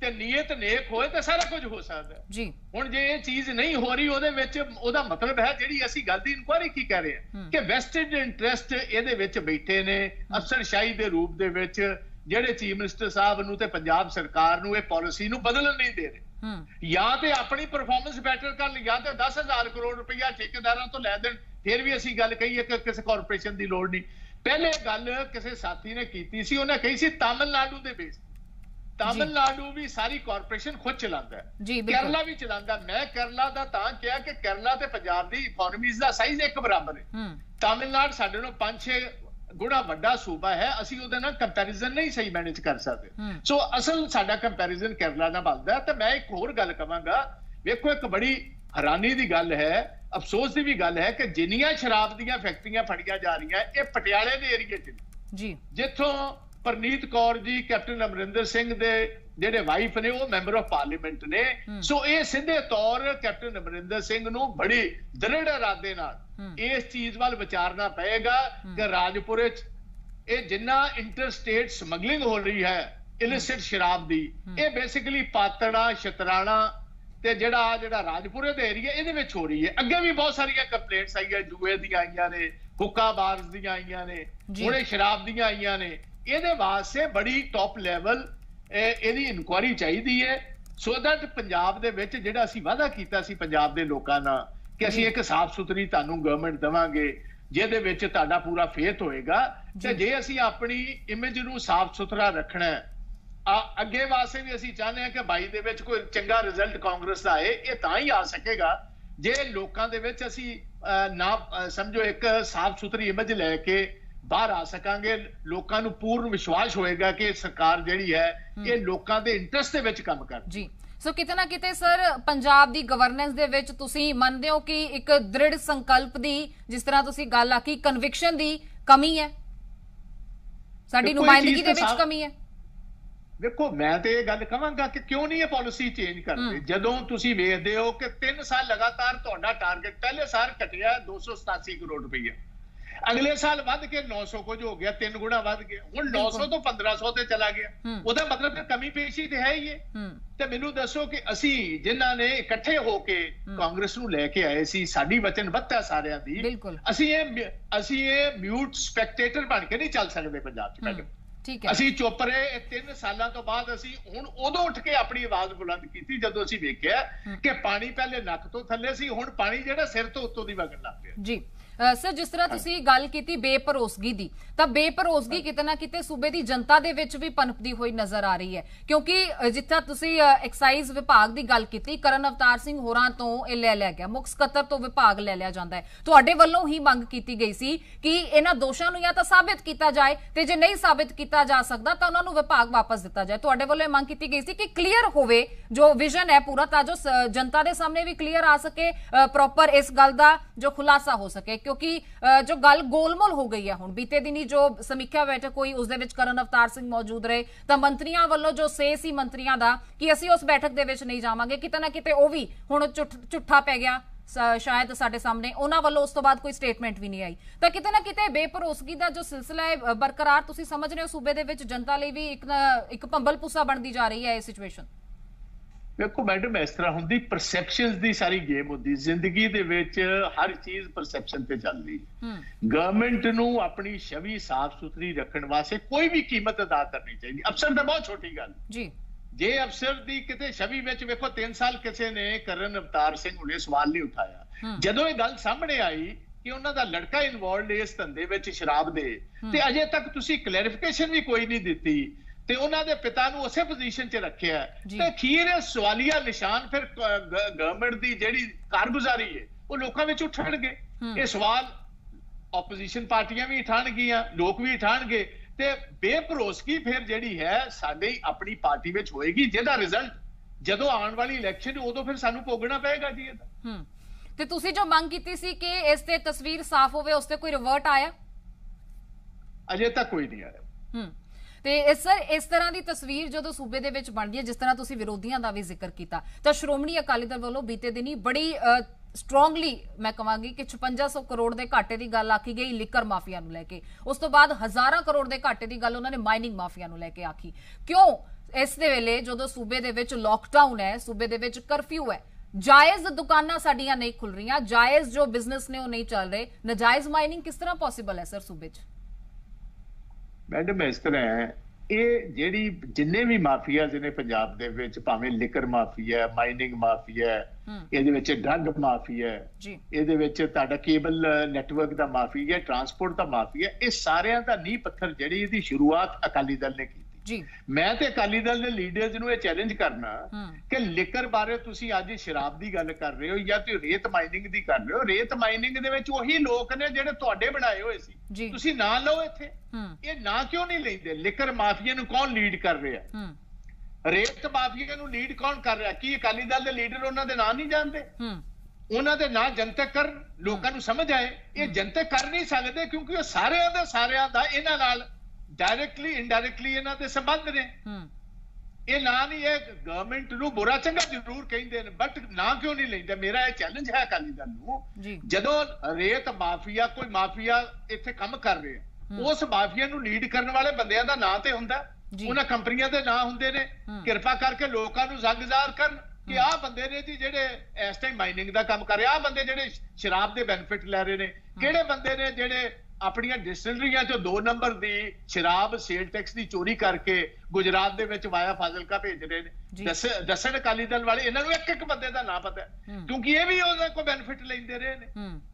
ਤੇ ਨੀਅਤ ਨੇਕ ਹੋਏ ਤਾਂ ਸਾਰਾ ਕੁਝ ਹੋ ਸਕਦਾ ਜੀ। ਹੁਣ ਜੇ ਇਹ ਚੀਜ਼ ਨਹੀਂ ਹੋ ਰਹੀ ਉਹਦੇ ਵਿੱਚ ਉਹਦਾ ਮਤਲਬ ਹੈ ਜਿਹੜੀ ਅਸੀਂ ਗੱਲ ਦੀ ਇਨਕੁਆਇਰੀ ਕੀ ਕਰ ਰਹੇ ਹਾਂ। ਕਿ ਵੈਸਟਡ ਇੰਟਰਸਟ ਇਹਦੇ ਵਿੱਚ ਬੈਠੇ ਨੇ ਅਫਸਰਸ਼ਾਹੀ ਦੇ ਰੂਪ ਦੇ ਵਿੱਚ ਜਿਹੜੇ ਚੀਫ ਮਿਨਿਸਟਰ ਸਾਹਿਬ ਨੂੰ ਤੇ ਪੰਜਾਬ ਸਰਕਾਰ ਨੂੰ ਇਹ ਪਾਲਿਸੀ ਨੂੰ ਬਦਲਣ ਨਹੀਂ ਦੇ ਰਹੇ। ਜਾਂ ਤੇ ਆਪਣੀ ਪਰਫਾਰਮੈਂਸ ਬੈਟਰ ਕਰਨ ਜਾਂ ਤੇ 10000 ਕਰੋੜ ਰੁਪਇਆ ਠੇਕੇਦਾਰਾਂ ਤੋਂ ਲੈ ਦੇਣ ਫਿਰ ਵੀ ਅਸੀਂ ਗੱਲ ਕਹੀਏ ਕਿ ਕਿਸੇ ਕਾਰਪੋਰੇਸ਼ਨ ਦੀ ਲੋੜ ਨਹੀਂ। ਪਹਿਲੇ ਗੱਲ ਕਿਸੇ ਸਾਥੀ ਨੇ ਕੀਤੀ ਸੀ ਉਹਨੇ ਕਹੀ ਸੀ ਤਾਮਿਲਨਾਡੂ ਦੇ ਬੇਸ ਤਾਮਿਲਨਾਡੂ ਵੀ ਸਾਰੀ ਕਾਰਪੋਰੇਸ਼ਨ ਖੁਦ ਚਲਾਉਂਦਾ ਹੈ। ਕੇਰਲਾ ਵੀ ਚਲਾਉਂਦਾ ਮੈਂ ਕੇਰਲਾ ਦਾ ਤਾਂ ਕਿਹਾ ਕਿ ਕੇਰਲਾ ਤੇ ਪੰਜਾਬ ਦੀ ਇਕਨੋਮੀਜ਼ ਦਾ ਸਾਈਜ਼ ਇੱਕ ਬਰਾਬਰ ਹੈ। ਤਾਮਿਲਨਾਡੂ ਸਾਡੇ ਨਾਲੋਂ 5-6 ਗੁਣਾ ਵੱਡਾ ਸੂਬਾ ਹੈ ਅਸੀਂ ਉਹਦੇ ਨਾਲ ਕੰਪੈਰੀਜ਼ਨ ਨਹੀਂ ਸਹੀ ਮੈਨੇਜ ਕਰ ਸਕਦੇ। ਸੋ ਅਸਲ ਸਾਡਾ ਕੰਪੈਰੀਜ਼ਨ ਕੇਰਲਾ ਨਾਲ ਬਣਦਾ ਤੇ ਮੈਂ ਇੱਕ ਹੋਰ ਗੱਲ ਕਵਾਂਗਾ। ਵੇਖੋ ਇੱਕ ਬੜੀ ਹੈਰਾਨੀ ਦੀ ਗੱਲ ਹੈ ਅਫਸੋਸ ਦੀ ਵੀ ਗੱਲ ਹੈ ਕਿ ਜਿੰਨੀਆਂ ਸ਼ਰਾਬ ਦੀਆਂ ਫੈਕਟਰੀਆਂ ਫੜੀਆਂ ਜਾ ਰਹੀਆਂ ਇਹ ਪਟਿਆਲੇ ਦੇ ਏਰੀਏ 'ਚ। ਜੀ। ਜਿੱਥੋਂ ਪ੍ਰਨੀਤ ਕੌਰ ਜੀ ਕੈਪਟਨ ਅਮਰਿੰਦਰ ਸਿੰਘ ਦੇ ਜਿਹੜੇ ਵਾਈਫ ਨੇ ਉਹ ਮੈਂਬਰ ਆਫ ਪਾਰਲੀਮੈਂਟ ਨੇ। ਸੋ ਇਹ ਸਿੱਧੇ ਤੌਰ ਕੈਪਟਨ ਅਮਰਿੰਦਰ ਸਿੰਘ ਨੂੰ ਬੜੀ ਦ੍ਰਿੜ ਇਰਾਦੇ ਨਾਲ। ਇਸ ਚੀਜ਼ ਵੱਲ ਵਿਚਾਰਨਾ ਪਏਗਾ ਕਿ ਰਾਜਪੁਰੇ ਚ ਇਹ ਜਿੰਨਾ ਇੰਟਰ ਸਟੇਟ ਸਮਗਲਿੰਗ ਹੋ ਰਹੀ ਹੈ ਇਲਿਸਿਟ ਸ਼ਰਾਬ ਦੀ ਇਹ ਬੇਸਿਕਲੀ ਪਾਤੜਾ ਸ਼ਤਰਾਣਾ ਤੇ ਜਿਹੜਾ ਜਿਹੜਾ ਰਾਜਪੁਰੇ ਦੇ ਏਰੀਆ ਇਹਦੇ ਵਿੱਚ ਹੋ ਰਹੀ ਹੈ ਅੱਗੇ ਵੀ ਬਹੁਤ ਸਾਰੀਆਂ ਕੰਪਲੇਂਟਸ ਆਈਆਂ ਜੂਏ ਦੀਆਂ ਆਈਆਂ ਨੇ ਹੁੱਕਾ ਬਾਰਸ ਦੀਆਂ ਆਈਆਂ ਨੇ। ਹੁਣੇ ਸ਼ਰਾਬ ਦੀਆਂ ਆਈਆਂ ਨੇ ਇਹਦੇ ਵਾਸਤੇ ਬੜੀ ਟੌਪ ਲੈਵਲ ਇਹਦੀ ਇਨਕੁਆਰੀ ਚਾਹੀਦੀ ਹੈ ਸੋ ਦੈਟ ਪੰਜਾਬ ਦੇ ਵਿੱਚ ਜਿਹੜਾ ਅਸੀਂ ਵਾਅਦਾ ਕੀਤਾ ਸੀ ਪੰਜਾਬ ਦੇ ਲੋਕਾਂ ਨਾਲ ਕਿ ਅਸੀਂ। ਇੱਕ ਸਾਫ਼ ਸੁਥਰੀ ਤੁਹਾਨੂੰ ਗਵਰਨਮੈਂਟ ਦੇਵਾਂਗੇ ਜਿਹਦੇ ਵਿੱਚ ਤੁਹਾਡਾ ਪੂਰਾ ਫੇਥ ਹੋਏਗਾ ਤੇ ਜੀ। ਅਸੀਂ ਆਪਣੀ ਇਮੇਜ ਨੂੰ ਸਾਫ਼ ਸੁਥਰਾ ਰੱਖਣਾ ਹੈ ਆ- ਅੱਗੇ ਵਾਸਤੇ ਵੀ ਅਸੀਂ ਚਾਹੁੰਦੇ ਹਾਂ ਕਿ 22 ਦੇ ਵਿੱਚ ਕੋਈ ਚੰਗਾ ਰਿਜ਼ਲਟ ਕਾਂਗਰਸ ਦਾ ਆਏ ਇਹ ਤਾਂ ਹੀ ਆ ਸਕੇਗਾ ਜੇ ਲੋਕਾਂ ਦੇ ਵਿੱਚ ਅਸੀਂ ਨਾ ਸਮਝੋ ਇੱਕ ਸਾਫ਼ ਸੁਥਰੀ ਇਮੇਜ ਲੈ ਕੇ ਬਾਹਰ ਆ ਸਕਾਂਗੇ ਲੋਕਾਂ ਨੂੰ ਪੂਰਨ ਵਿਸ਼ਵਾਸ ਹੋਏਗਾ ਕਿ ਸਰਕਾਰ ਜਿਹੜੀ ਹੈ ਇਹ ਲੋਕਾਂ ਦੇ ਇੰਟਰਸਟ ਦੇ ਵਿੱਚ ਕੰਮ ਕਰਦੀ ਜੀ। ਸੋ ਕਿਤੇ ਨਾ ਕਿਤੇ ਸਰ ਪੰਜਾਬ ਦੀ ਗਵਰਨੈਂਸ ਦੇ ਵਿੱਚ ਤੁਸੀਂ ਮੰਨਦੇ ਹੋ ਕਿ ਇੱਕ ਦ੍ਰਿੜ ਸੰਕਲਪ ਦੀ ਜਿਸ ਤਰ੍ਹਾਂ ਤੁਸੀਂ ਗੱਲ ਆਖੀ ਕਨਵਿਕਸ਼ਨ ਦੀ ਕਮੀ ਹੈ? ਸਾਡੀ ਦੇਖੋ, ਨੁਮਾਇੰਦਗੀ ਦੇ ਵਿੱਚ ਕਮੀ ਹੈ। ਵੇਖੋ ਮੈਂ ਤੇ ਇਹ ਗੱਲ ਕਹਾਂਗਾ ਕਿ ਕਿਉਂ ਨਹੀਂ ਇਹ ਪਾਲਿਸੀ ਚੇਂਜ ਕਰਦੇ। ਜਦੋਂ ਤੁਸੀਂ ਵੇਖਦੇ ਹੋ ਕਿ 3 ਸਾਲ ਲਗਾਤਾਰ ਤੁਹਾਡਾ ਟਾਰਗੇਟ ਪਹਿਲੇ ਸਾਲ ਘਟਿਆ 287 ਕਰੋੜ ਰੁਪਈਆ। ਅਗਲੇ ਸਾਲ ਵੱਧ ਕੇ 900 ਕੁਝ ਹੋ ਗਿਆ ਤਿੰਨ ਗੁਣਾ ਵੱਧ ਗਿਆ। ਹੁਣ 900 ਤੋਂ 1500 ਤੇ ਚਲਾ ਗਿਆ। ਉਹਦਾ ਮਤਲਬ ਫਿਰ ਕਮੀ ਪੇਸ਼ੀ ਤੇ ਹੈ ਹੀ ਹੈ। ਤੇ ਮੈਨੂੰ ਦੱਸੋ ਕਿ ਅਸੀਂ ਜਿਨ੍ਹਾਂ ਨੇ ਇਕੱਠੇ ਹੋ ਕੇ ਕਾਂਗਰਸ ਨੂੰ ਲੈ ਕੇ ਆਏ ਸੀ ਸਾਡੀ ਵਚਨਬੱਧਤਾ ਸਾਰਿਆਂ ਦੀ। ਅਸੀਂ ਇਹ ਅਸੀਂ ਇਹ ਮਿਊਟ ਸਪੈਕਟੇਟਰ ਬਣ ਕੇ ਨਹੀਂ ਚੱਲ ਸਕਦੇ ਪੰਜਾਬ 'ਚ ਮੈਡਮ। ਠੀਕ ਹੈ। ਅਸੀਂ ਚੁੱਪ ਰਹੇ ਇਹ ਤਿੰਨ ਸਾਲਾਂ ਤੋਂ ਬਾਅਦ ਅਸੀਂ ਹੁਣ ਉਦੋਂ ਉੱਠ ਕੇ ਆਪਣੀ ਆਵਾਜ਼ ਬੁਲੰਦ ਕੀਤੀ ਜਦੋਂ ਅਸੀਂ ਵੇਖਿਆ ਕਿ ਪਾਣੀ ਪਹਿਲੇ ਨੱਕ ਤੋਂ ਥੱਲੇ ਸੀ ਹੁਣ ਪਾਣੀ ਜਿਹੜਾ ਸਿਰ ਤੋਂ ਉੱਤੋਂ ਦੀ ਵਗਣ ਲੱਗ ਪਿਆ। ਜੀ। ਸਰ ਜਿਸ ਤਰ੍ਹਾਂ ਤੁਸੀਂ ਗੱਲ ਕੀਤੀ ਬੇਪਰੋਸਗੀ ਦੀ ਤਾਂ ਬੇਪਰੋਸਗੀ ਕਿਤੇ ਨਾ ਕਿਤੇ ਸੂਬੇ ਦੀ ਜਨਤਾ ਦੇ ਵਿੱਚ ਵੀ ਪਨਪਦੀ ਹੋਈ ਨਜ਼ਰ ਆ ਰਹੀ ਹੈ। ਕਿਉਂਕਿ ਅ, ਜਿੱਥਾ ਤੁਸੀਂ ਐਕਸਾਈਜ਼ ਵਿਭਾਗ ਦੀ ਗੱਲ ਕੀਤੀ ਕਰਨ ਅਵਤਾਰ ਸਿੰਘ ਹੋਰਾਂ ਤੋਂ ਇਹ ਲੈ ਲਿਆ ਗਿਆ ਮੁੱਖ ਸਕੱਤਰ ਤੋਂ ਵਿਭਾਗ ਲੈ ਲਿਆ ਜਾਂਦਾ ਹੈ। ਤੁਹਾਡੇ ਵੱਲੋਂ ਹੀ ਮੰਗ ਕੀਤੀ ਗਈ ਸੀ ਕਿ ਇਹਨਾਂ ਦੋਸ਼ਾਂ ਨੂੰ ਜਾਂ ਤਾਂ ਸਾਬਿਤ ਕੀਤਾ ਜਾਏ ਤੇ ਜੇ ਨਹੀਂ ਸਾਬਿਤ ਕੀਤਾ ਜਾ ਸਕਦਾ ਤਾਂ ਉਹਨਾਂ ਨੂੰ ਵਿਭਾਗ ਵਾਪਸ ਦਿੱਤਾ ਜਾਏ। ਤੁਹਾਡੇ ਵੱਲੋਂ ਇਹ ਮੰਗ ਕੀਤੀ ਗਈ ਸੀ ਕਿ ਕਲੀਅਰ ਹੋਵੇ ਜੋ ਵਿਜ਼ਨ ਹੈ ਪੂਰਾ ਤਾਂ ਜੋ ਜਨਤਾ ਦੇ ਸਾਹਮਣੇ ਵੀ ਕਲੀਅਰ ਆ ਸਕੇ ਪ੍ਰੋਪਰ ਇਸ ਗੱਲ ਦਾ ਜੋ ਖੁਲਾਸਾ ਹੋ ਸਕੇ। ਕਿਉਂਕਿ ਜੋ ਗੱਲ ਗੋਲਮੋਲ ਹੋ ਗਈ ਹੈ ਹੁਣ, ਬੀਤੇ ਦਿਨੀ ਜੋ ਸਮੀਖਿਆ ਬੈਠਕ ਹੋਈ, ਉਸ ਦੇ ਵਿੱਚ ਕਰਨ ਅਵਤਾਰ ਸਿੰਘ ਮੌਜੂਦ ਰਹੇ। ਤਾਂ ਮੰਤਰੀਆਂ ਵੱਲੋਂ ਜੋ ਸੇ ਸੀ ਮੰਤਰੀਆਂ ਦਾ, ਕਿ ਅਸੀਂ ਉਸ ਬੈਠਕ ਦੇ ਵਿੱਚ ਨਹੀਂ ਜਾਵਾਂਗੇ, ਕਿਤੇ ਨਾ ਕਿਤੇ ਉਹ ਵੀ ਹੁਣ ਝੁੱਠ- ਝੁੱਠਾ ਪੈ ਗਿਆ ਸ਼ਾਇਦ ਸਾਡੇ ਸਾਹਮਣੇ। ਉਹਨਾਂ ਵੱਲੋਂ ਉਸ ਤੋਂ ਬਾਅਦ ਕੋਈ ਸਟੇਟਮੈਂਟ ਵੀ ਨਹੀਂ ਆਈ। ਤਾਂ ਕਿਤੇ ਨਾ ਕਿਤੇ ਬੇਪਰੋਸਗੀ ਦਾ ਜੋ ਸਿਲਸਿਲਾ ਹੈ, ਬਰਕਰਾਰ, ਤੁਸੀਂ ਸਮਝ ਰਹੇ ਹੋ, ਸੂਬੇ ਦੇ ਵਿੱਚ ਜਨਤਾ ਲਈ ਵੀ ਇੱਕ ਨਾ- ਇੱਕ ਭੰਬਲ ਪੁੱਸਾ ਬਣਦੀ ਜਾ ਰਹੀ ਹੈ ਇਹ ਸਿਚੁਏਸ਼ਨ ਵੇਖੋ ਮੈਡਮ ਇਸ ਤਰ੍ਹਾਂ ਹੁੰਦੀ ਪਰਸੈਪਸ਼ਨਸ ਦੀ ਸਾਰੀ ਗੇਮ ਹੁੰਦੀ ਜ਼ਿੰਦਗੀ ਦੇ ਵਿੱਚ ਹਰ ਚੀਜ਼ ਪਰਸੈਪਸ਼ਨ ਤੇ ਚੱਲਦੀ। ਗਵਰਨਮੈਂਟ ਨੂੰ ਆਪਣੀ ਛਵੀ ਸਾਫ਼ ਸੁਥਰੀ ਰੱਖਣ ਵਾਸਤੇ ਕੋਈ ਵੀ ਕੀਮਤ ਅਦਾ ਕਰਨੀ ਚਾਹੀਦੀ। ਅਫਸਰ ਤਾਂ ਬਹੁਤ ਛੋਟੀ ਗੱਲ। ਜੀ। ਜੇ ਅਫਸਰ ਦੀ ਕਿਤੇ ਛਵੀ ਵਿੱਚ ਵੇਖੋ 3 ਸਾਲ ਕਿਸੇ ਨੇ ਕਰਨ ਅਵਤਾਰ ਸਿੰਘ ਹੁਣੇ ਸਵਾਲ ਨਹੀਂ ਉਠਾਇਆ। ਜਦੋਂ ਇਹ ਗੱਲ ਸਾਹਮਣੇ ਆਈ ਕਿ ਉਹਨਾਂ ਦਾ ਲੜਕਾ ਇਨਵੋਲਡ ਇਸ ਧੰਦੇ ਵਿੱਚ ਸ਼ਰਾਬ ਦੇ ਤੇ ਅਜੇ ਤੱਕ ਤੁਸੀਂ ਕਲੈਰੀਫਿਕੇਸ਼ਨ ਵੀ ਕੋਈ ਨਹੀਂ ਦਿੱਤੀ ਤੇ ਉਹਨਾਂ ਦੇ ਪਿਤਾ ਨੂੰ ਉਸੇ ਪੋਜੀਸ਼ਨ 'ਚ ਰੱਖਿਆ। ਤੇ ਅਖੀਰ ਇਹ ਸਵਾਲੀਆ ਨਿਸ਼ਾਨ ਫਿਰ ਗਵਰਨਮੈਂਟ ਦੀ ਜਿਹੜੀ ਕਾਰਗੁਜ਼ਾਰੀ ਹੈ ਉਹ ਲੋਕਾਂ ਵਿੱਚ ਉੱਠਣਗੇ। ਇਹ ਸਵਾਲ ਆਪੋਜੀਸ਼ਨ ਪਾਰਟੀਆਂ ਵੀ ਉਠਾਣਗੀਆਂ ਲੋਕ ਵੀ ਉਠਾਣਗੇ ਤੇ ਬੇਭਰੋਸਗੀ ਫਿਰ ਜਿਹੜੀ ਹੈ ਸਾਡੇ ਆਪਣੀ ਪਾਰਟੀ ਵਿੱਚ ਹੋਏਗੀ ਜਿਹਦਾ ਰਿਜ਼ਲਟ ਜਦੋਂ ਆਉਣ ਵਾਲੀ ਇਲੈਕਸ਼ਨ ਉਦੋਂ ਫਿਰ ਸਾਨੂੰ ਭੋਗਣਾ ਪਏਗਾ ਜੀ ਇਹਦਾ। ਹੂੰ। ਤੇ ਤੁਸੀਂ ਜੋ ਮੰਗ ਕੀਤੀ ਸੀ ਕਿ ਇਸ ਤੇ ਤਸਵੀਰ ਸਾਫ਼ ਹੋਵੇ ਉਸ ਤੇ ਕੋਈ ਰਿਵਰਟ ਆਇਆ? ਅਜੇ ਤੱਕ ਕੋਈ ਨਹੀਂ ਆਇਆ। ਹੂੰ। ਤੇ ਸਰ ਇਸ ਤਰ੍ਹਾਂ ਦੀ ਤਸਵੀਰ ਜਦੋਂ ਸੂਬੇ ਦੇ ਵਿੱਚ ਬਣਦੀ ਹੈ, ਜਿਸ ਤਰ੍ਹਾਂ ਤੁਸੀਂ ਵਿਰੋਧੀਆਂ ਦਾ ਵੀ ਜ਼ਿਕਰ ਕੀਤਾ, ਤਾਂ ਸ਼੍ਰੋਮਣੀ ਅਕਾਲੀ ਦਲ ਵੱਲੋਂ ਬੀਤੇ ਦਿਨੀ ਬੜੀ ਸਟਰੋਂਗਲੀ ਮੈਂ ਕਹਾਂਗੀ ਕਿ 5600 ਕਰੋੜ ਦੇ ਘਾਟੇ ਦੀ ਗੱਲ ਆਖੀ ਗਈ ਲਿਕਰ ਮਾਫੀਆ ਨੂੰ ਲੈ ਕੇ। ਉਸ ਤੋਂ ਬਾਅਦ ਹਜ਼ਾਰਾਂ ਕਰੋੜ ਦੇ ਘਾਟੇ ਦੀ ਗੱਲ ਉਹਨਾਂ ਨੇ ਮਾਈਨਿੰਗ ਮਾਫੀਆ ਨੂੰ ਲੈ ਕੇ ਆਖੀ। ਕਿਉਂ? ਇਸ ਦੇ ਵੇਲੇ ਜਦੋਂ ਸੂਬੇ ਦੇ ਵਿੱਚ ਲੋਕਡਾਊਨ ਹੈ, ਸੂਬੇ ਦੇ ਵਿੱਚ ਕਰਫਿਊ ਹੈ, ਜਾਇਜ਼ ਦੁਕਾਨਾਂ ਸਾਡੀਆਂ ਨਹੀਂ ਖੁੱਲ ਰਹੀਆਂ, ਜਾਇਜ਼ ਜੋ ਬਿਜ਼ਨਸ ਨੇ ਉਹ ਨਹੀਂ ਚੱਲ ਰਹੇ, ਨਜਾਇਜ਼ ਮਾਈਨਿੰਗ ਕਿਸ ਤਰ੍ਹਾਂ ਪੋਸੀਬਲ ਹੈ ਸਰ ਸੂਬੇ 'ਚ? ਮੈਡਮ ਇਸ ਤਰ੍ਹਾਂ ਹੈ ਇਹ ਜਿਹੜੀ ਜਿੰਨੇ ਵੀ ਮਾਫੀਆਜ਼ ਨੇ ਪੰਜਾਬ ਦੇ ਵਿੱਚ ਭਾਵੇਂ ਲਿਕਰ ਮਾਫੀਆ ਮਾਈਨਿੰਗ ਮਾਫੀਆ ਹੂੰ। ਇਹਦੇ ਵਿੱਚ ਡਰੱਗ ਮਾਫੀਆ ਜੀ। ਇਹਦੇ ਵਿੱਚ ਤੁਹਾਡਾ ਕੇਬਲ ਨੈਟਵਰਕ ਦਾ ਮਾਫੀਆ ਟਰਾਂਸਪੋਰਟ ਦਾ ਮਾਫੀਆ ਇਹ ਸਾਰਿਆਂ ਦਾ ਨੀਂਹ ਪੱਥਰ ਜਿਹੜੀ ਇਹਦੀ ਸ਼ੁਰੂਆਤ ਅਕਾਲੀ ਦਲ ਨੇ ਕੀਤੀ। ਜੀ। ਮੈਂ ਤੇ ਅਕਾਲੀ ਦਲ ਦੇ ਲੀਡਰਸ ਨੂੰ ਇਹ ਚੈਲੰਜ ਕਰਨਾ ਕਿ ਲਿਕਰ ਬਾਰੇ ਤੁਸੀਂ ਅੱਜ ਸ਼ਰਾਬ ਦੀ ਗੱਲ ਕਰ ਰਹੇ ਹੋ ਜਾਂ ਤੁਸੀਂ ਰੇਤ ਮਾਈਨਿੰਗ ਦੀ ਕਰ ਰਹੇ ਹੋ? ਰੇਤ ਮਾਈਨਿੰਗ ਦੇ ਵਿੱਚ ਉਹੀ ਲੋਕ ਨੇ ਜਿਹੜੇ ਤੁਹਾਡੇ ਬਣਾਏ ਹੋਏ ਸੀ। ਤੁਸੀਂ ਨਾਂ ਲਓ ਇੱਥੇ। ਇਹ ਨਾਂ ਕਿਉਂ ਨਹੀਂ ਲੈਂਦੇ? ਲਿਕਰ ਮਾਫੀਆ ਨੂੰ ਕੌਣ ਲੀਡ ਕਰ ਰਿਹਾ? ਰੇਤ ਮਾਫੀਆ ਨੂੰ ਲੀਡ ਕੌਣ ਕਰ ਰਿਹਾ? ਕੀ ਅਕਾਲੀ ਦਲ ਦੇ ਲੀਡਰ ਉਹਨਾਂ ਦੇ ਨਾਂ ਨਹੀਂ ਜਾਣਦੇ? ਉਹਨਾਂ ਦੇ ਨਾਂ ਜਨਤਕ ਕਰ ਲੋਕਾਂ ਨੂੰ ਸਮਝ ਆਏ। ਇਹ ਜਨਤਕ ਕਰ ਨਹੀਂ ਸਕਦੇ ਕਿਉਂਕਿ ਉਹ ਸਾਰਿਆਂ ਦਾ ਸਾਰਿਆਂ ਦਾ ਇਹਨਾਂ ਨਾਲ ਡਾਇਰੈਕਟਲੀ ਇਨਡਾਇਰੈਕਟਲੀ ਇਹਨਾਂ ਦੇ ਸੰਬੰਧ ਨੇ। ਹੂੰ। ਇਹ ਨਾਂ ਨਹੀਂ ਇਹ ਗਵਰਨਮੈਂਟ ਨੂੰ ਬੁਰਾ ਚੰਗਾ ਜ਼ਰੂਰ ਕਹਿੰਦੇ ਨੇ ਬਟ ਨਾਂ ਕਿਉਂ ਨਹੀਂ ਲੈਂਦੇ? ਮੇਰਾ ਇਹ ਚੈਲੰਜ ਹੈ ਅਕਾਲੀ ਦਲ ਨੂੰ। ਜੀ। ਜਦੋਂ ਰੇਤ ਮਾਫੀਆ ਕੋਈ ਮਾਫੀਆ ਇੱਥੇ ਕੰਮ ਕਰ ਰਿਹਾ ਉਸ ਮਾਫੀਆ ਨੂੰ ਲੀਡ ਕਰਨ ਵਾਲੇ ਬੰਦਿਆਂ ਦਾ ਨਾਂ ਤੇ ਹੁੰਦਾ। ਉਹਨਾਂ ਕੰਪਨੀਆਂ ਦੇ ਨਾਂ ਹੁੰਦੇ ਨੇ। ਕਿਰਪਾ ਕਰਕੇ ਲੋਕਾਂ ਨੂੰ ਜ਼ੰਗਜ਼ਾਰ ਕਰਨ ਕਿ ਆਹ ਬੰਦੇ ਨੇ ਜੀ ਜਿਹੜੇ ਇਸ ਟਾਈਮ ਮਾਈਨਿੰਗ ਦਾ ਕੰਮ ਕਰ ਰਹੇ ਆਹ ਬੰਦੇ ਜਿਹੜੇ ਸ਼ਰਾਬ ਦੇ ਬੈਨੀਫਿਟ ਲੈ ਰਹੇ ਨੇ ਕਿਹੜੇ ਬੰਦੇ ਨੇ ਜਿਹੜੇ ਆਪਣੀਆਂ ਡਿਸਟਿਲਰੀਆਂ ਚੋਂ 2 ਨੰਬਰ ਦੀ ਸ਼ਰਾਬ ਸੇਲ ਟੈਕਸ ਦੀ ਚੋਰੀ ਕਰਕੇ ਗੁਜਰਾਤ ਦੇ ਵਿੱਚ ਵਾਇਆ ਫਾਜ਼ਿਲਕਾ ਭੇਜ ਰਹੇ। ਨੇ ਦੱਸ ਦੱਸਣ ਅਕਾਲੀ ਦਲ ਵਾਲੇ ਇਹਨਾਂ ਨੂੰ ਇੱਕ ਇੱਕ ਬੰਦੇ ਦਾ ਨਾਂ ਪਤਾ। ਕਿਉਂਕਿ ਇਹ ਵੀ ਉਹਦਾ ਕੋਈ ਬੈਨੀਫਿਟ ਲੈਂਦੇ ਰਹੇ ਨੇ।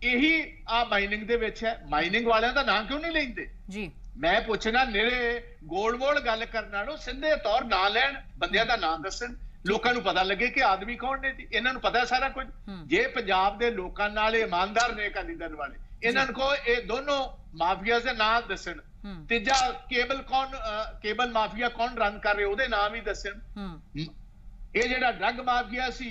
ਇਹੀ ਆ ਮਾਈਨਿੰਗ ਦੇ ਵਿੱਚ ਹੈ। ਮਾਈਨਿੰਗ ਵਾਲਿਆਂ ਦਾ ਨਾਂ ਕਿਉਂ ਨਹੀਂ ਲੈਂਦੇ? ਜੀ। ਮੈਂ ਪੁੱਛਣਾ ਨੇੜੇ ਗੋਲ-ਮੋਲ ਗੱਲ ਕਰਨ ਨਾਲੋਂ ਸਿੱਧੇ ਤੌਰ ਨਾਂ ਲੈਣ ਬੰਦਿਆਂ ਦਾ ਨਾਂ ਦੱਸਣ ਲੋਕਾਂ ਨੂੰ ਪਤਾ ਲੱਗੇ ਕਿ ਆਦਮੀ ਕੌਣ ਨੇ ਜੀ। ਇਹਨਾਂ ਨੂੰ ਪਤਾ ਸਾਰਾ ਕੁਝ। ਜੇ ਪੰਜਾਬ ਦੇ ਲੋਕਾਂ ਨਾਲ ਇਮਾਨਦਾਰ ਨੇ ਅਕਾਲੀ ਦਲ ਵਾਲੇ ਇਹਨਾਂ ਨੂੰ ਕਹੋ ਇਹ ਦੋਨੋਂ ਮਾਫੀਆ ਦੇ ਨਾਂ ਦੱਸਣ। ਤੀਜਾ ਕੇਬਲ ਕੌਣ ਕੇਬਲ ਮਾਫੀਆ ਕੌਣ ਰਨ ਕਰ ਰਿਹਾ ਉਹਦੇ ਨਾਮ ਹੀ। ਦੱਸਣ ਇਹ ਜਿਹੜਾ ਡਰੱਗ ਮਾਫੀਆ ਸੀ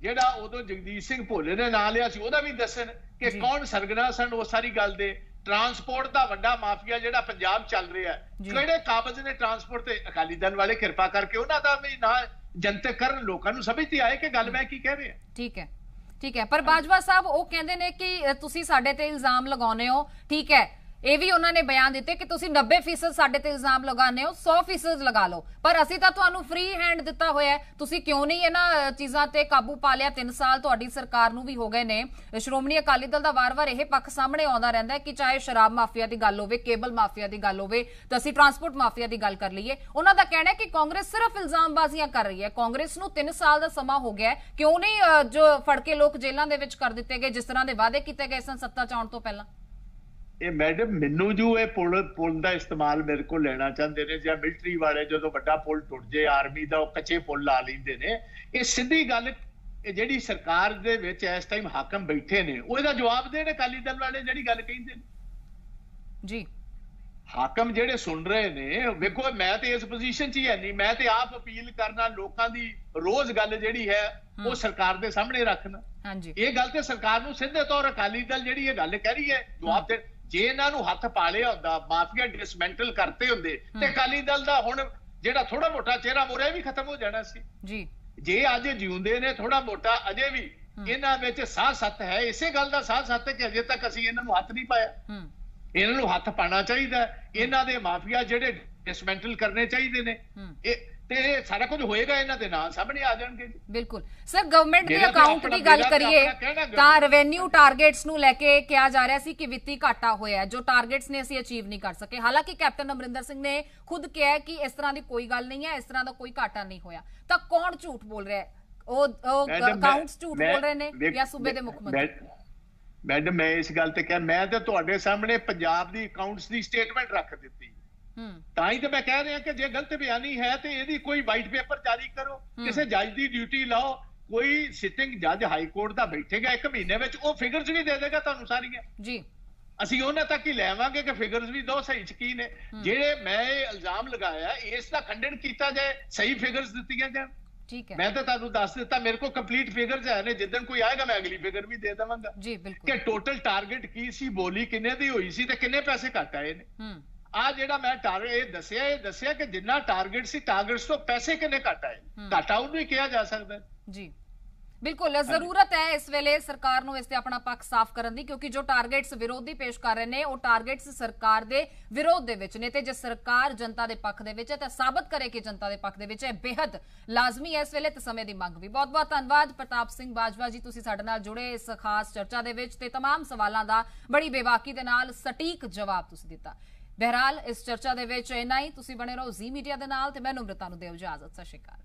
ਜਿਹੜਾ ਉਦੋਂ ਜਗਦੀਸ਼ ਸਿੰਘ ਭੋਲੇ ਨੇ ਨਾਂ ਲਿਆ ਸੀ ਉਹਦਾ ਵੀ ਦੱਸਣ ਕਿ। ਕੌਣ ਸਰਗਨਾ ਸਨ ਉਹ ਸਾਰੀ ਗੱਲ ਦੇ। ਟਰਾਂਸਪੋਰਟ ਦਾ ਵੱਡਾ ਮਾਫੀਆ ਜਿਹੜਾ ਪੰਜਾਬ ਚੱਲ ਰਿਹਾ। ਕਿਹੜੇ ਕਾਬਜ਼ ਨੇ ਟਰਾਂਸਪੋਰਟ ਤੇ? ਅਕਾਲੀ ਦਲ ਵਾਲੇ ਕਿਰਪਾ ਕਰਕੇ ਉਹਨਾਂ ਦਾ ਵੀ ਨਾਂ ਜਨਤਕ ਕਰਨ ਲੋਕਾਂ ਨੂੰ ਸਮਝ ਤੇ ਆਏ ਕਿ ਗੱਲ ਮੈਂ ਕੀ ਕਹਿ ਰਿਹਾ? ਠੀਕ ਹੈ। ਠੀਕ ਹੈ। ਪਰ ਬਾਜਵਾ ਸਾਹਿਬ, ਉਹ ਕਹਿੰਦੇ ਨੇ ਕਿ ਤੁਸੀਂ ਸਾਡੇ ਤੇ ਇਲਜ਼ਾਮ ਲਗਾਉਨੇ ਹੋ। ਠੀਕ ਹੈ। ਇਹ ਵੀ ਉਹਨਾਂ ਨੇ ਬਿਆਨ ਦਿੱਤੇ ਕਿ ਤੁਸੀਂ 90% ਸਾਡੇ ਤੇ ਇਲਜ਼ਾਮ ਲਗਾਉਂਦੇ ਹੋ 100% ਲਗਾ ਲਓ। ਪਰ ਅਸੀਂ ਤਾਂ ਤੁਹਾਨੂੰ ਫ੍ਰੀ ਹੈਂਡ ਦਿੱਤਾ ਹੋਇਆ ਤੁਸੀਂ ਕਿਉਂ ਨਹੀਂ ਇਹਨਾਂ ਚੀਜ਼ਾਂ ਤੇ ਕਾਬੂ ਪਾ ਲਿਆ? 3 ਸਾਲ ਤੁਹਾਡੀ ਸਰਕਾਰ ਨੂੰ ਵੀ ਹੋ ਗਏ ਨੇ। ਸ਼੍ਰੋਮਣੀ ਅਕਾਲੀ ਦਲ ਦਾ ਵਾਰ-ਵਾਰ ਇਹ ਪੱਖ ਸਾਹਮਣੇ ਆਉਂਦਾ ਰਹਿੰਦਾ ਹੈ ਕਿ ਚਾਹੇ ਸ਼ਰਾਬ ਮਾਫੀਆ ਦੀ ਗੱਲ ਹੋਵੇ, ਕੇਬਲ ਮਾਫੀਆ ਦੀ ਗੱਲ ਹੋਵੇ, ਤਾਂ ਅਸੀਂ ਟਰਾਂਸਪੋਰਟ ਮਾਫੀਆ ਦੀ ਗੱਲ ਕਰ ਲਈਏ। ਉਹਨਾਂ ਦਾ ਕਹਿਣਾ ਹੈ ਕਿ ਕਾਂਗਰਸ ਸਿਰਫ ਇਲਜ਼ਾਮਬਾਜ਼ੀਆਂ ਕਰ ਰਹੀ ਹੈ। ਕਾਂਗਰਸ ਨੂੰ 3 ਸਾਲ ਦਾ ਸਮਾਂ ਹੋ ਗਿਆ ਕਿਉਂ ਨਹੀਂ ਜੋ ਫੜ ਕੇ ਲੋਕ ਜੇਲ੍ਹਾਂ ਦੇ ਵਿੱਚ ਕਰ ਦਿੱਤੇ ਗਏ, ਜਿਸ ਤਰ੍ਹਾਂ ਦੇ ਵਾਅਦੇ ਕੀਤੇ ਗਏ ਸਨ ਸੱਤਾ ਚ ਆਉਣ ਤੋਂ ਪਹਿਲਾਂ? ਇਹ ਮੈਡਮ ਮੈਨੂੰ ਜੋ ਇਹ ਪੁਲ ਪੁਲ ਦਾ ਇਸਤੇਮਾਲ ਮੇਰੇ ਕੋਲ ਲੈਣਾ ਚਾਹੁੰਦੇ ਨੇ ਜਾਂ ਮਿਲਟਰੀ ਵਾਲੇ ਜਦੋਂ ਵੱਡਾ ਪੁਲ ਟੁੱਟ ਜੇ ਆਰਮੀ ਦਾ ਉਹ ਕੱਚੇ ਪੁਲ ਲਾ ਲੈਂਦੇ ਨੇ। ਇਹ ਸਿੱਧੀ ਗੱਲ ਇਹ ਜਿਹੜੀ ਸਰਕਾਰ ਦੇ ਵਿੱਚ ਇਸ ਟਾਈਮ ਹਾਕਮ ਬੈਠੇ ਨੇ ਉਹ ਇਹਦਾ ਜਵਾਬ ਦੇਣ ਅਕਾਲੀ ਦਲ ਵਾਲੇ ਜਿਹੜੀ ਗੱਲ ਕਹਿੰਦੇ ਨੇ। ਜੀ। ਹਾਕਮ ਜਿਹੜੇ ਸੁਣ ਰਹੇ ਨੇ ਵੇਖੋ ਮੈਂ ਤੇ ਇਸ ਪੋਜੀਸ਼ਨ 'ਚ ਹੀ ਹੈ ਨਹੀਂ ਮੈਂ ਤੇ ਆਪ ਅਪੀਲ ਕਰਨਾ ਲੋਕਾਂ ਦੀ ਰੋਜ਼ ਗੱਲ ਜਿਹੜੀ ਹੈ ਉਹ ਸਰਕਾਰ ਦੇ ਸਾਹਮਣੇ ਰੱਖਣਾ। ਹਾਂਜੀ। ਇਹ ਗੱਲ ਤੇ ਸਰਕਾਰ ਨੂੰ ਸਿੱਧੇ ਤੌਰ ਅਕਾਲੀ ਦਲ ਜਿਹੜੀ ਇਹ ਗੱਲ ਕਹਿ ਰਹੀ ਹੈ ਜਵਾਬ ਦੇ ਜੇ ਇਹਨਾਂ ਨੂੰ ਹੱਥ ਪਾਲਿਆ ਹੁੰਦਾ ਮਾਫੀਆ ਡਿਸਮੈਂਟਲ ਕਰਤੇ ਹੁੰਦੇ ਤੇ ਅਕਾਲੀ ਦਲ ਦਾ ਹੁਣ ਜਿਹੜਾ ਥੋੜਾ ਮੋਟਾ ਚਿਹਰਾ ਮੋਰੇ ਵੀ ਖਤਮ ਹੋ ਜਾਣਾ ਸੀ। ਜੀ। ਜੇ ਅੱਜ ਜਿਉਂਦੇ ਨੇ ਥੋੜਾ ਮੋਟਾ ਅਜੇ ਵੀ ਇਹਨਾਂ ਵਿੱਚ ਸਾਹ ਸੱਤ ਹੈ। ਇਸੇ ਗੱਲ ਦਾ ਸਾਹ ਸੱਤ ਹੈ ਕਿ ਅਜੇ ਤੱਕ ਅਸੀਂ ਇਹਨਾਂ ਨੂੰ ਹੱਥ ਨਹੀਂ ਪਾਇਆ। ਇਹਨਾਂ ਨੂੰ ਹੱਥ ਪਾਣਾ ਚਾਹੀਦਾ। ਇਹਨਾਂ ਦੇ ਮਾਫੀਆ ਜਿਹੜੇ ਡਿਸਮੈਂਟਲ ਕਰਨੇ ਚਾਹੀਦੇ ਨੇ। ਇਹ ਤੇ ਸਾਰਾ ਕੁਝ ਹੋਏਗਾ ਇਹਨਾਂ ਦੇ ਨਾਂ ਸਾਹਮਣੇ ਆ ਜਾਣਗੇ ਬਿਲਕੁਲ। ਸਰ ਗਵਰਨਮੈਂਟ ਦੇ ਅਕਾਊਂਟ ਦੀ ਗੱਲ ਕਰੀਏ ਤਾਂ ਰੈਵਨਿਊ ਟਾਰਗੇਟਸ ਨੂੰ ਲੈ ਕੇ ਕਿਹਾ ਜਾ ਰਿਹਾ ਸੀ ਕਿ ਵਿੱਤੀ ਘਾਟਾ ਹੋਇਆ ਜੋ ਟਾਰਗੇਟਸ ਨੇ ਅਸੀਂ ਅਚੀਵ ਨਹੀਂ ਕਰ ਸਕੇ। ਹਾਲਾਂਕਿ ਕੈਪਟਨ ਅਮਰਿੰਦਰ ਸਿੰਘ ਨੇ ਖੁਦ ਕਿਹਾ ਕਿ ਇਸ ਤਰ੍ਹਾਂ ਦੀ ਕੋਈ ਗੱਲ ਨਹੀਂ ਹੈ ਇਸ ਤਰ੍ਹਾਂ ਦਾ ਕੋਈ ਘਾਟਾ ਨਹੀਂ ਹੋਇਆ। ਤਾਂ ਕੌਣ ਝੂਠ ਬੋਲ ਰਿਹਾ ਹੈ? ਉਹ ਅਕਾਊਂਟਸ ਝੂਠ ਬੋਲ ਰਹੇ ਨੇ ਜਾਂ ਸੂਬੇ ਦੇ ਮੁੱਖ ਮੰਤਰੀ? ਮੈਂ- ਮੈਡਮ ਮੈਂ ਇਸ ਗੱਲ ਤੇ ਕਿਹਾ ਮੈਂ ਤਾਂ ਤੁਹਾਡੇ ਸਾਹਮਣੇ ਪੰਜਾਬ ਦੀ ਅਕਾਊਂਟਸ ਦੀ ਸਟੇਟਮੈਂਟ ਰੱਖ ਦਿੱਤੀ। ਤਾਂ ਹੀ ਤਾਂ ਮੈਂ ਕਹਿ ਰਿਹਾ ਕਿ ਜੇ ਗਲਤ ਬਿਆਨੀ ਹੈ ਤੇ ਇਹਦੀ ਕੋਈ ਵਾਈਟ ਪੇਪਰ ਜਾਰੀ ਕਰੋ। ਕਿਸੇ ਜੱਜ ਦੀ ਡਿਊਟੀ ਲਾਓ। ਕੋਈ ਸਿਟਿੰਗ ਜੱਜ ਹਾਈ ਕੋਰਟ ਦਾ ਬੈਠੇਗਾ ਇੱਕ ਮਹੀਨੇ ਵਿੱਚ ਉਹ ਫਿਗਰਸ ਵੀ ਦੇ ਦੇਗਾ ਤੁਹਾਨੂੰ ਸਾਰੀਆਂ। ਜੀ। ਅਸੀਂ ਉਹਨਾਂ ਤੱਕ ਹੀ ਲੈਵਾਂਗੇ ਕਿ ਫਿਗਰਸ ਵੀ ਦੋ ਸਹੀ ਚ ਕੀ ਨੇ। ਜਿਹੜੇ ਮੈਂ ਇਹ ਇਲਜ਼ਾਮ ਲਗਾਇਆ ਇਸ ਦਾ ਖੰਡਨ ਕੀਤਾ ਜਾਏ ਸਹੀ ਫਿਗਰਸ ਦਿੱਤੀਆਂ ਜਾਣ। ਠੀਕ ਹੈ। ਮੈਂ ਤਾਂ ਤੁਹਾਨੂੰ ਦੱਸ ਦਿੱਤਾ ਮੇਰੇ ਕੋਲ ਕੰਪਲੀਟ ਫਿਗਰਸ ਹੈ ਨੇ। ਜਿੱਦਣ ਕੋਈ ਆਏਗਾ ਮੈਂ ਅਗਲੀ ਫਿਗਰ ਵੀ ਦੇ ਦੇਵਾਂਗਾ। ਜੀ ਕਿ ਬਿਲਕੁਲ ਟੋਟਲ ਟਾਰਗੇਟ ਕੀ ਸੀ ਬੋਲੀ ਕਿੰਨੇ ਦੀ ਹੋਈ ਸੀ ਤੇ ਕਿੰਨੇ ਪੈਸੇ ਘੱਟ ਆਏ ਨੇ। ਹੂੰ। ਆ ਜਿਹੜਾ ਮੈਂ ਟਾਰਗੇਟ ਇਹ ਦੱਸਿਆ ਇਹ ਦੱਸਿਆ ਕਿ ਜਿੰਨਾ ਟਾਰਗੇਟ ਸੀ ਟਾਰਗੇਟਸ ਤੋਂ ਪੈਸੇ ਕਿੰਨੇ ਘਟ ਆਏ? ਘਟਾ ਉਹਨੂੰ ਹੀ ਕਿਹਾ ਜਾ ਸਕਦਾ ਜੀ। ਬਿਲਕੁਲ ਜ਼ਰੂਰਤ ਹੈ ਇਸ ਵੇਲੇ ਸਰਕਾਰ ਨੂੰ ਇਸ ਤੇ ਆਪਣਾ ਪੱਖ ਸਾਫ਼ ਕਰਨ ਦੀ ਕਿਉਂਕਿ ਜੋ ਟਾਰਗੇਟਸ ਵਿਰੋਧੀ ਪੇਸ਼ ਕਰ ਰਹੇ ਨੇ ਉਹ ਟਾਰਗੇਟਸ ਸਰਕਾਰ ਦੇ ਵਿਰੋਧ ਦੇ ਵਿੱਚ ਨੇ ਤੇ ਜੇ ਸਰਕਾਰ ਜਨਤਾ ਦੇ ਪੱਖ ਦੇ ਵਿੱਚ ਹੈ ਤਾਂ ਸਾਬਤ ਕਰੇ ਕਿ ਜਨਤਾ ਦੇ ਪੱਖ ਦੇ ਵਿੱਚ ਹੈ। ਬੇहद ਲਾਜ਼ਮੀ ਹੈ ਇਸ ਵੇਲੇ ਤੇ ਸਮੇਂ ਦੀ ਮੰਗ ਵੀ। ਬਹੁਤ-ਬਹੁਤ ਧੰਨਵਾਦ ਪ੍ਰਤਾਪ ਸਿੰਘ ਬਾਜਵਾ ਜੀ ਤੁਸੀਂ ਸਾਡੇ ਨਾਲ ਜੁੜੇ ਇਸ ਖਾਸ ਚਰਚਾ ਦੇ ਵਿੱਚ ਤੇ तमाम ਸਵਾਲਾਂ ਦਾ ਬੜੀ ਬੇਵਾਕੀ ਦੇ ਨਾਲ ਸਟੀਕ ਜਵਾਬ ਤੁਸੀਂ ਦਿੱਤਾ। ਬਹਿਰਾਲ, ਇਸ ਚਰਚਾ ਦੇ ਵਿੱਚ ਇੰਨਾ ਹੀ। ਤੁਸੀਂ ਬਣੇ ਰਹੋ ਜ਼ੀ ਮੀਡੀਆ ਦੇ ਨਾਲ ਤੇ ਮੈਨੂੰ ਨੁਮਰਤਾ ਨੂੰ ਦਿਓ ਇਜਾਜ਼ਤ। ਸਤਿ ਸ਼੍ਰੀ ਅਕਾਲ।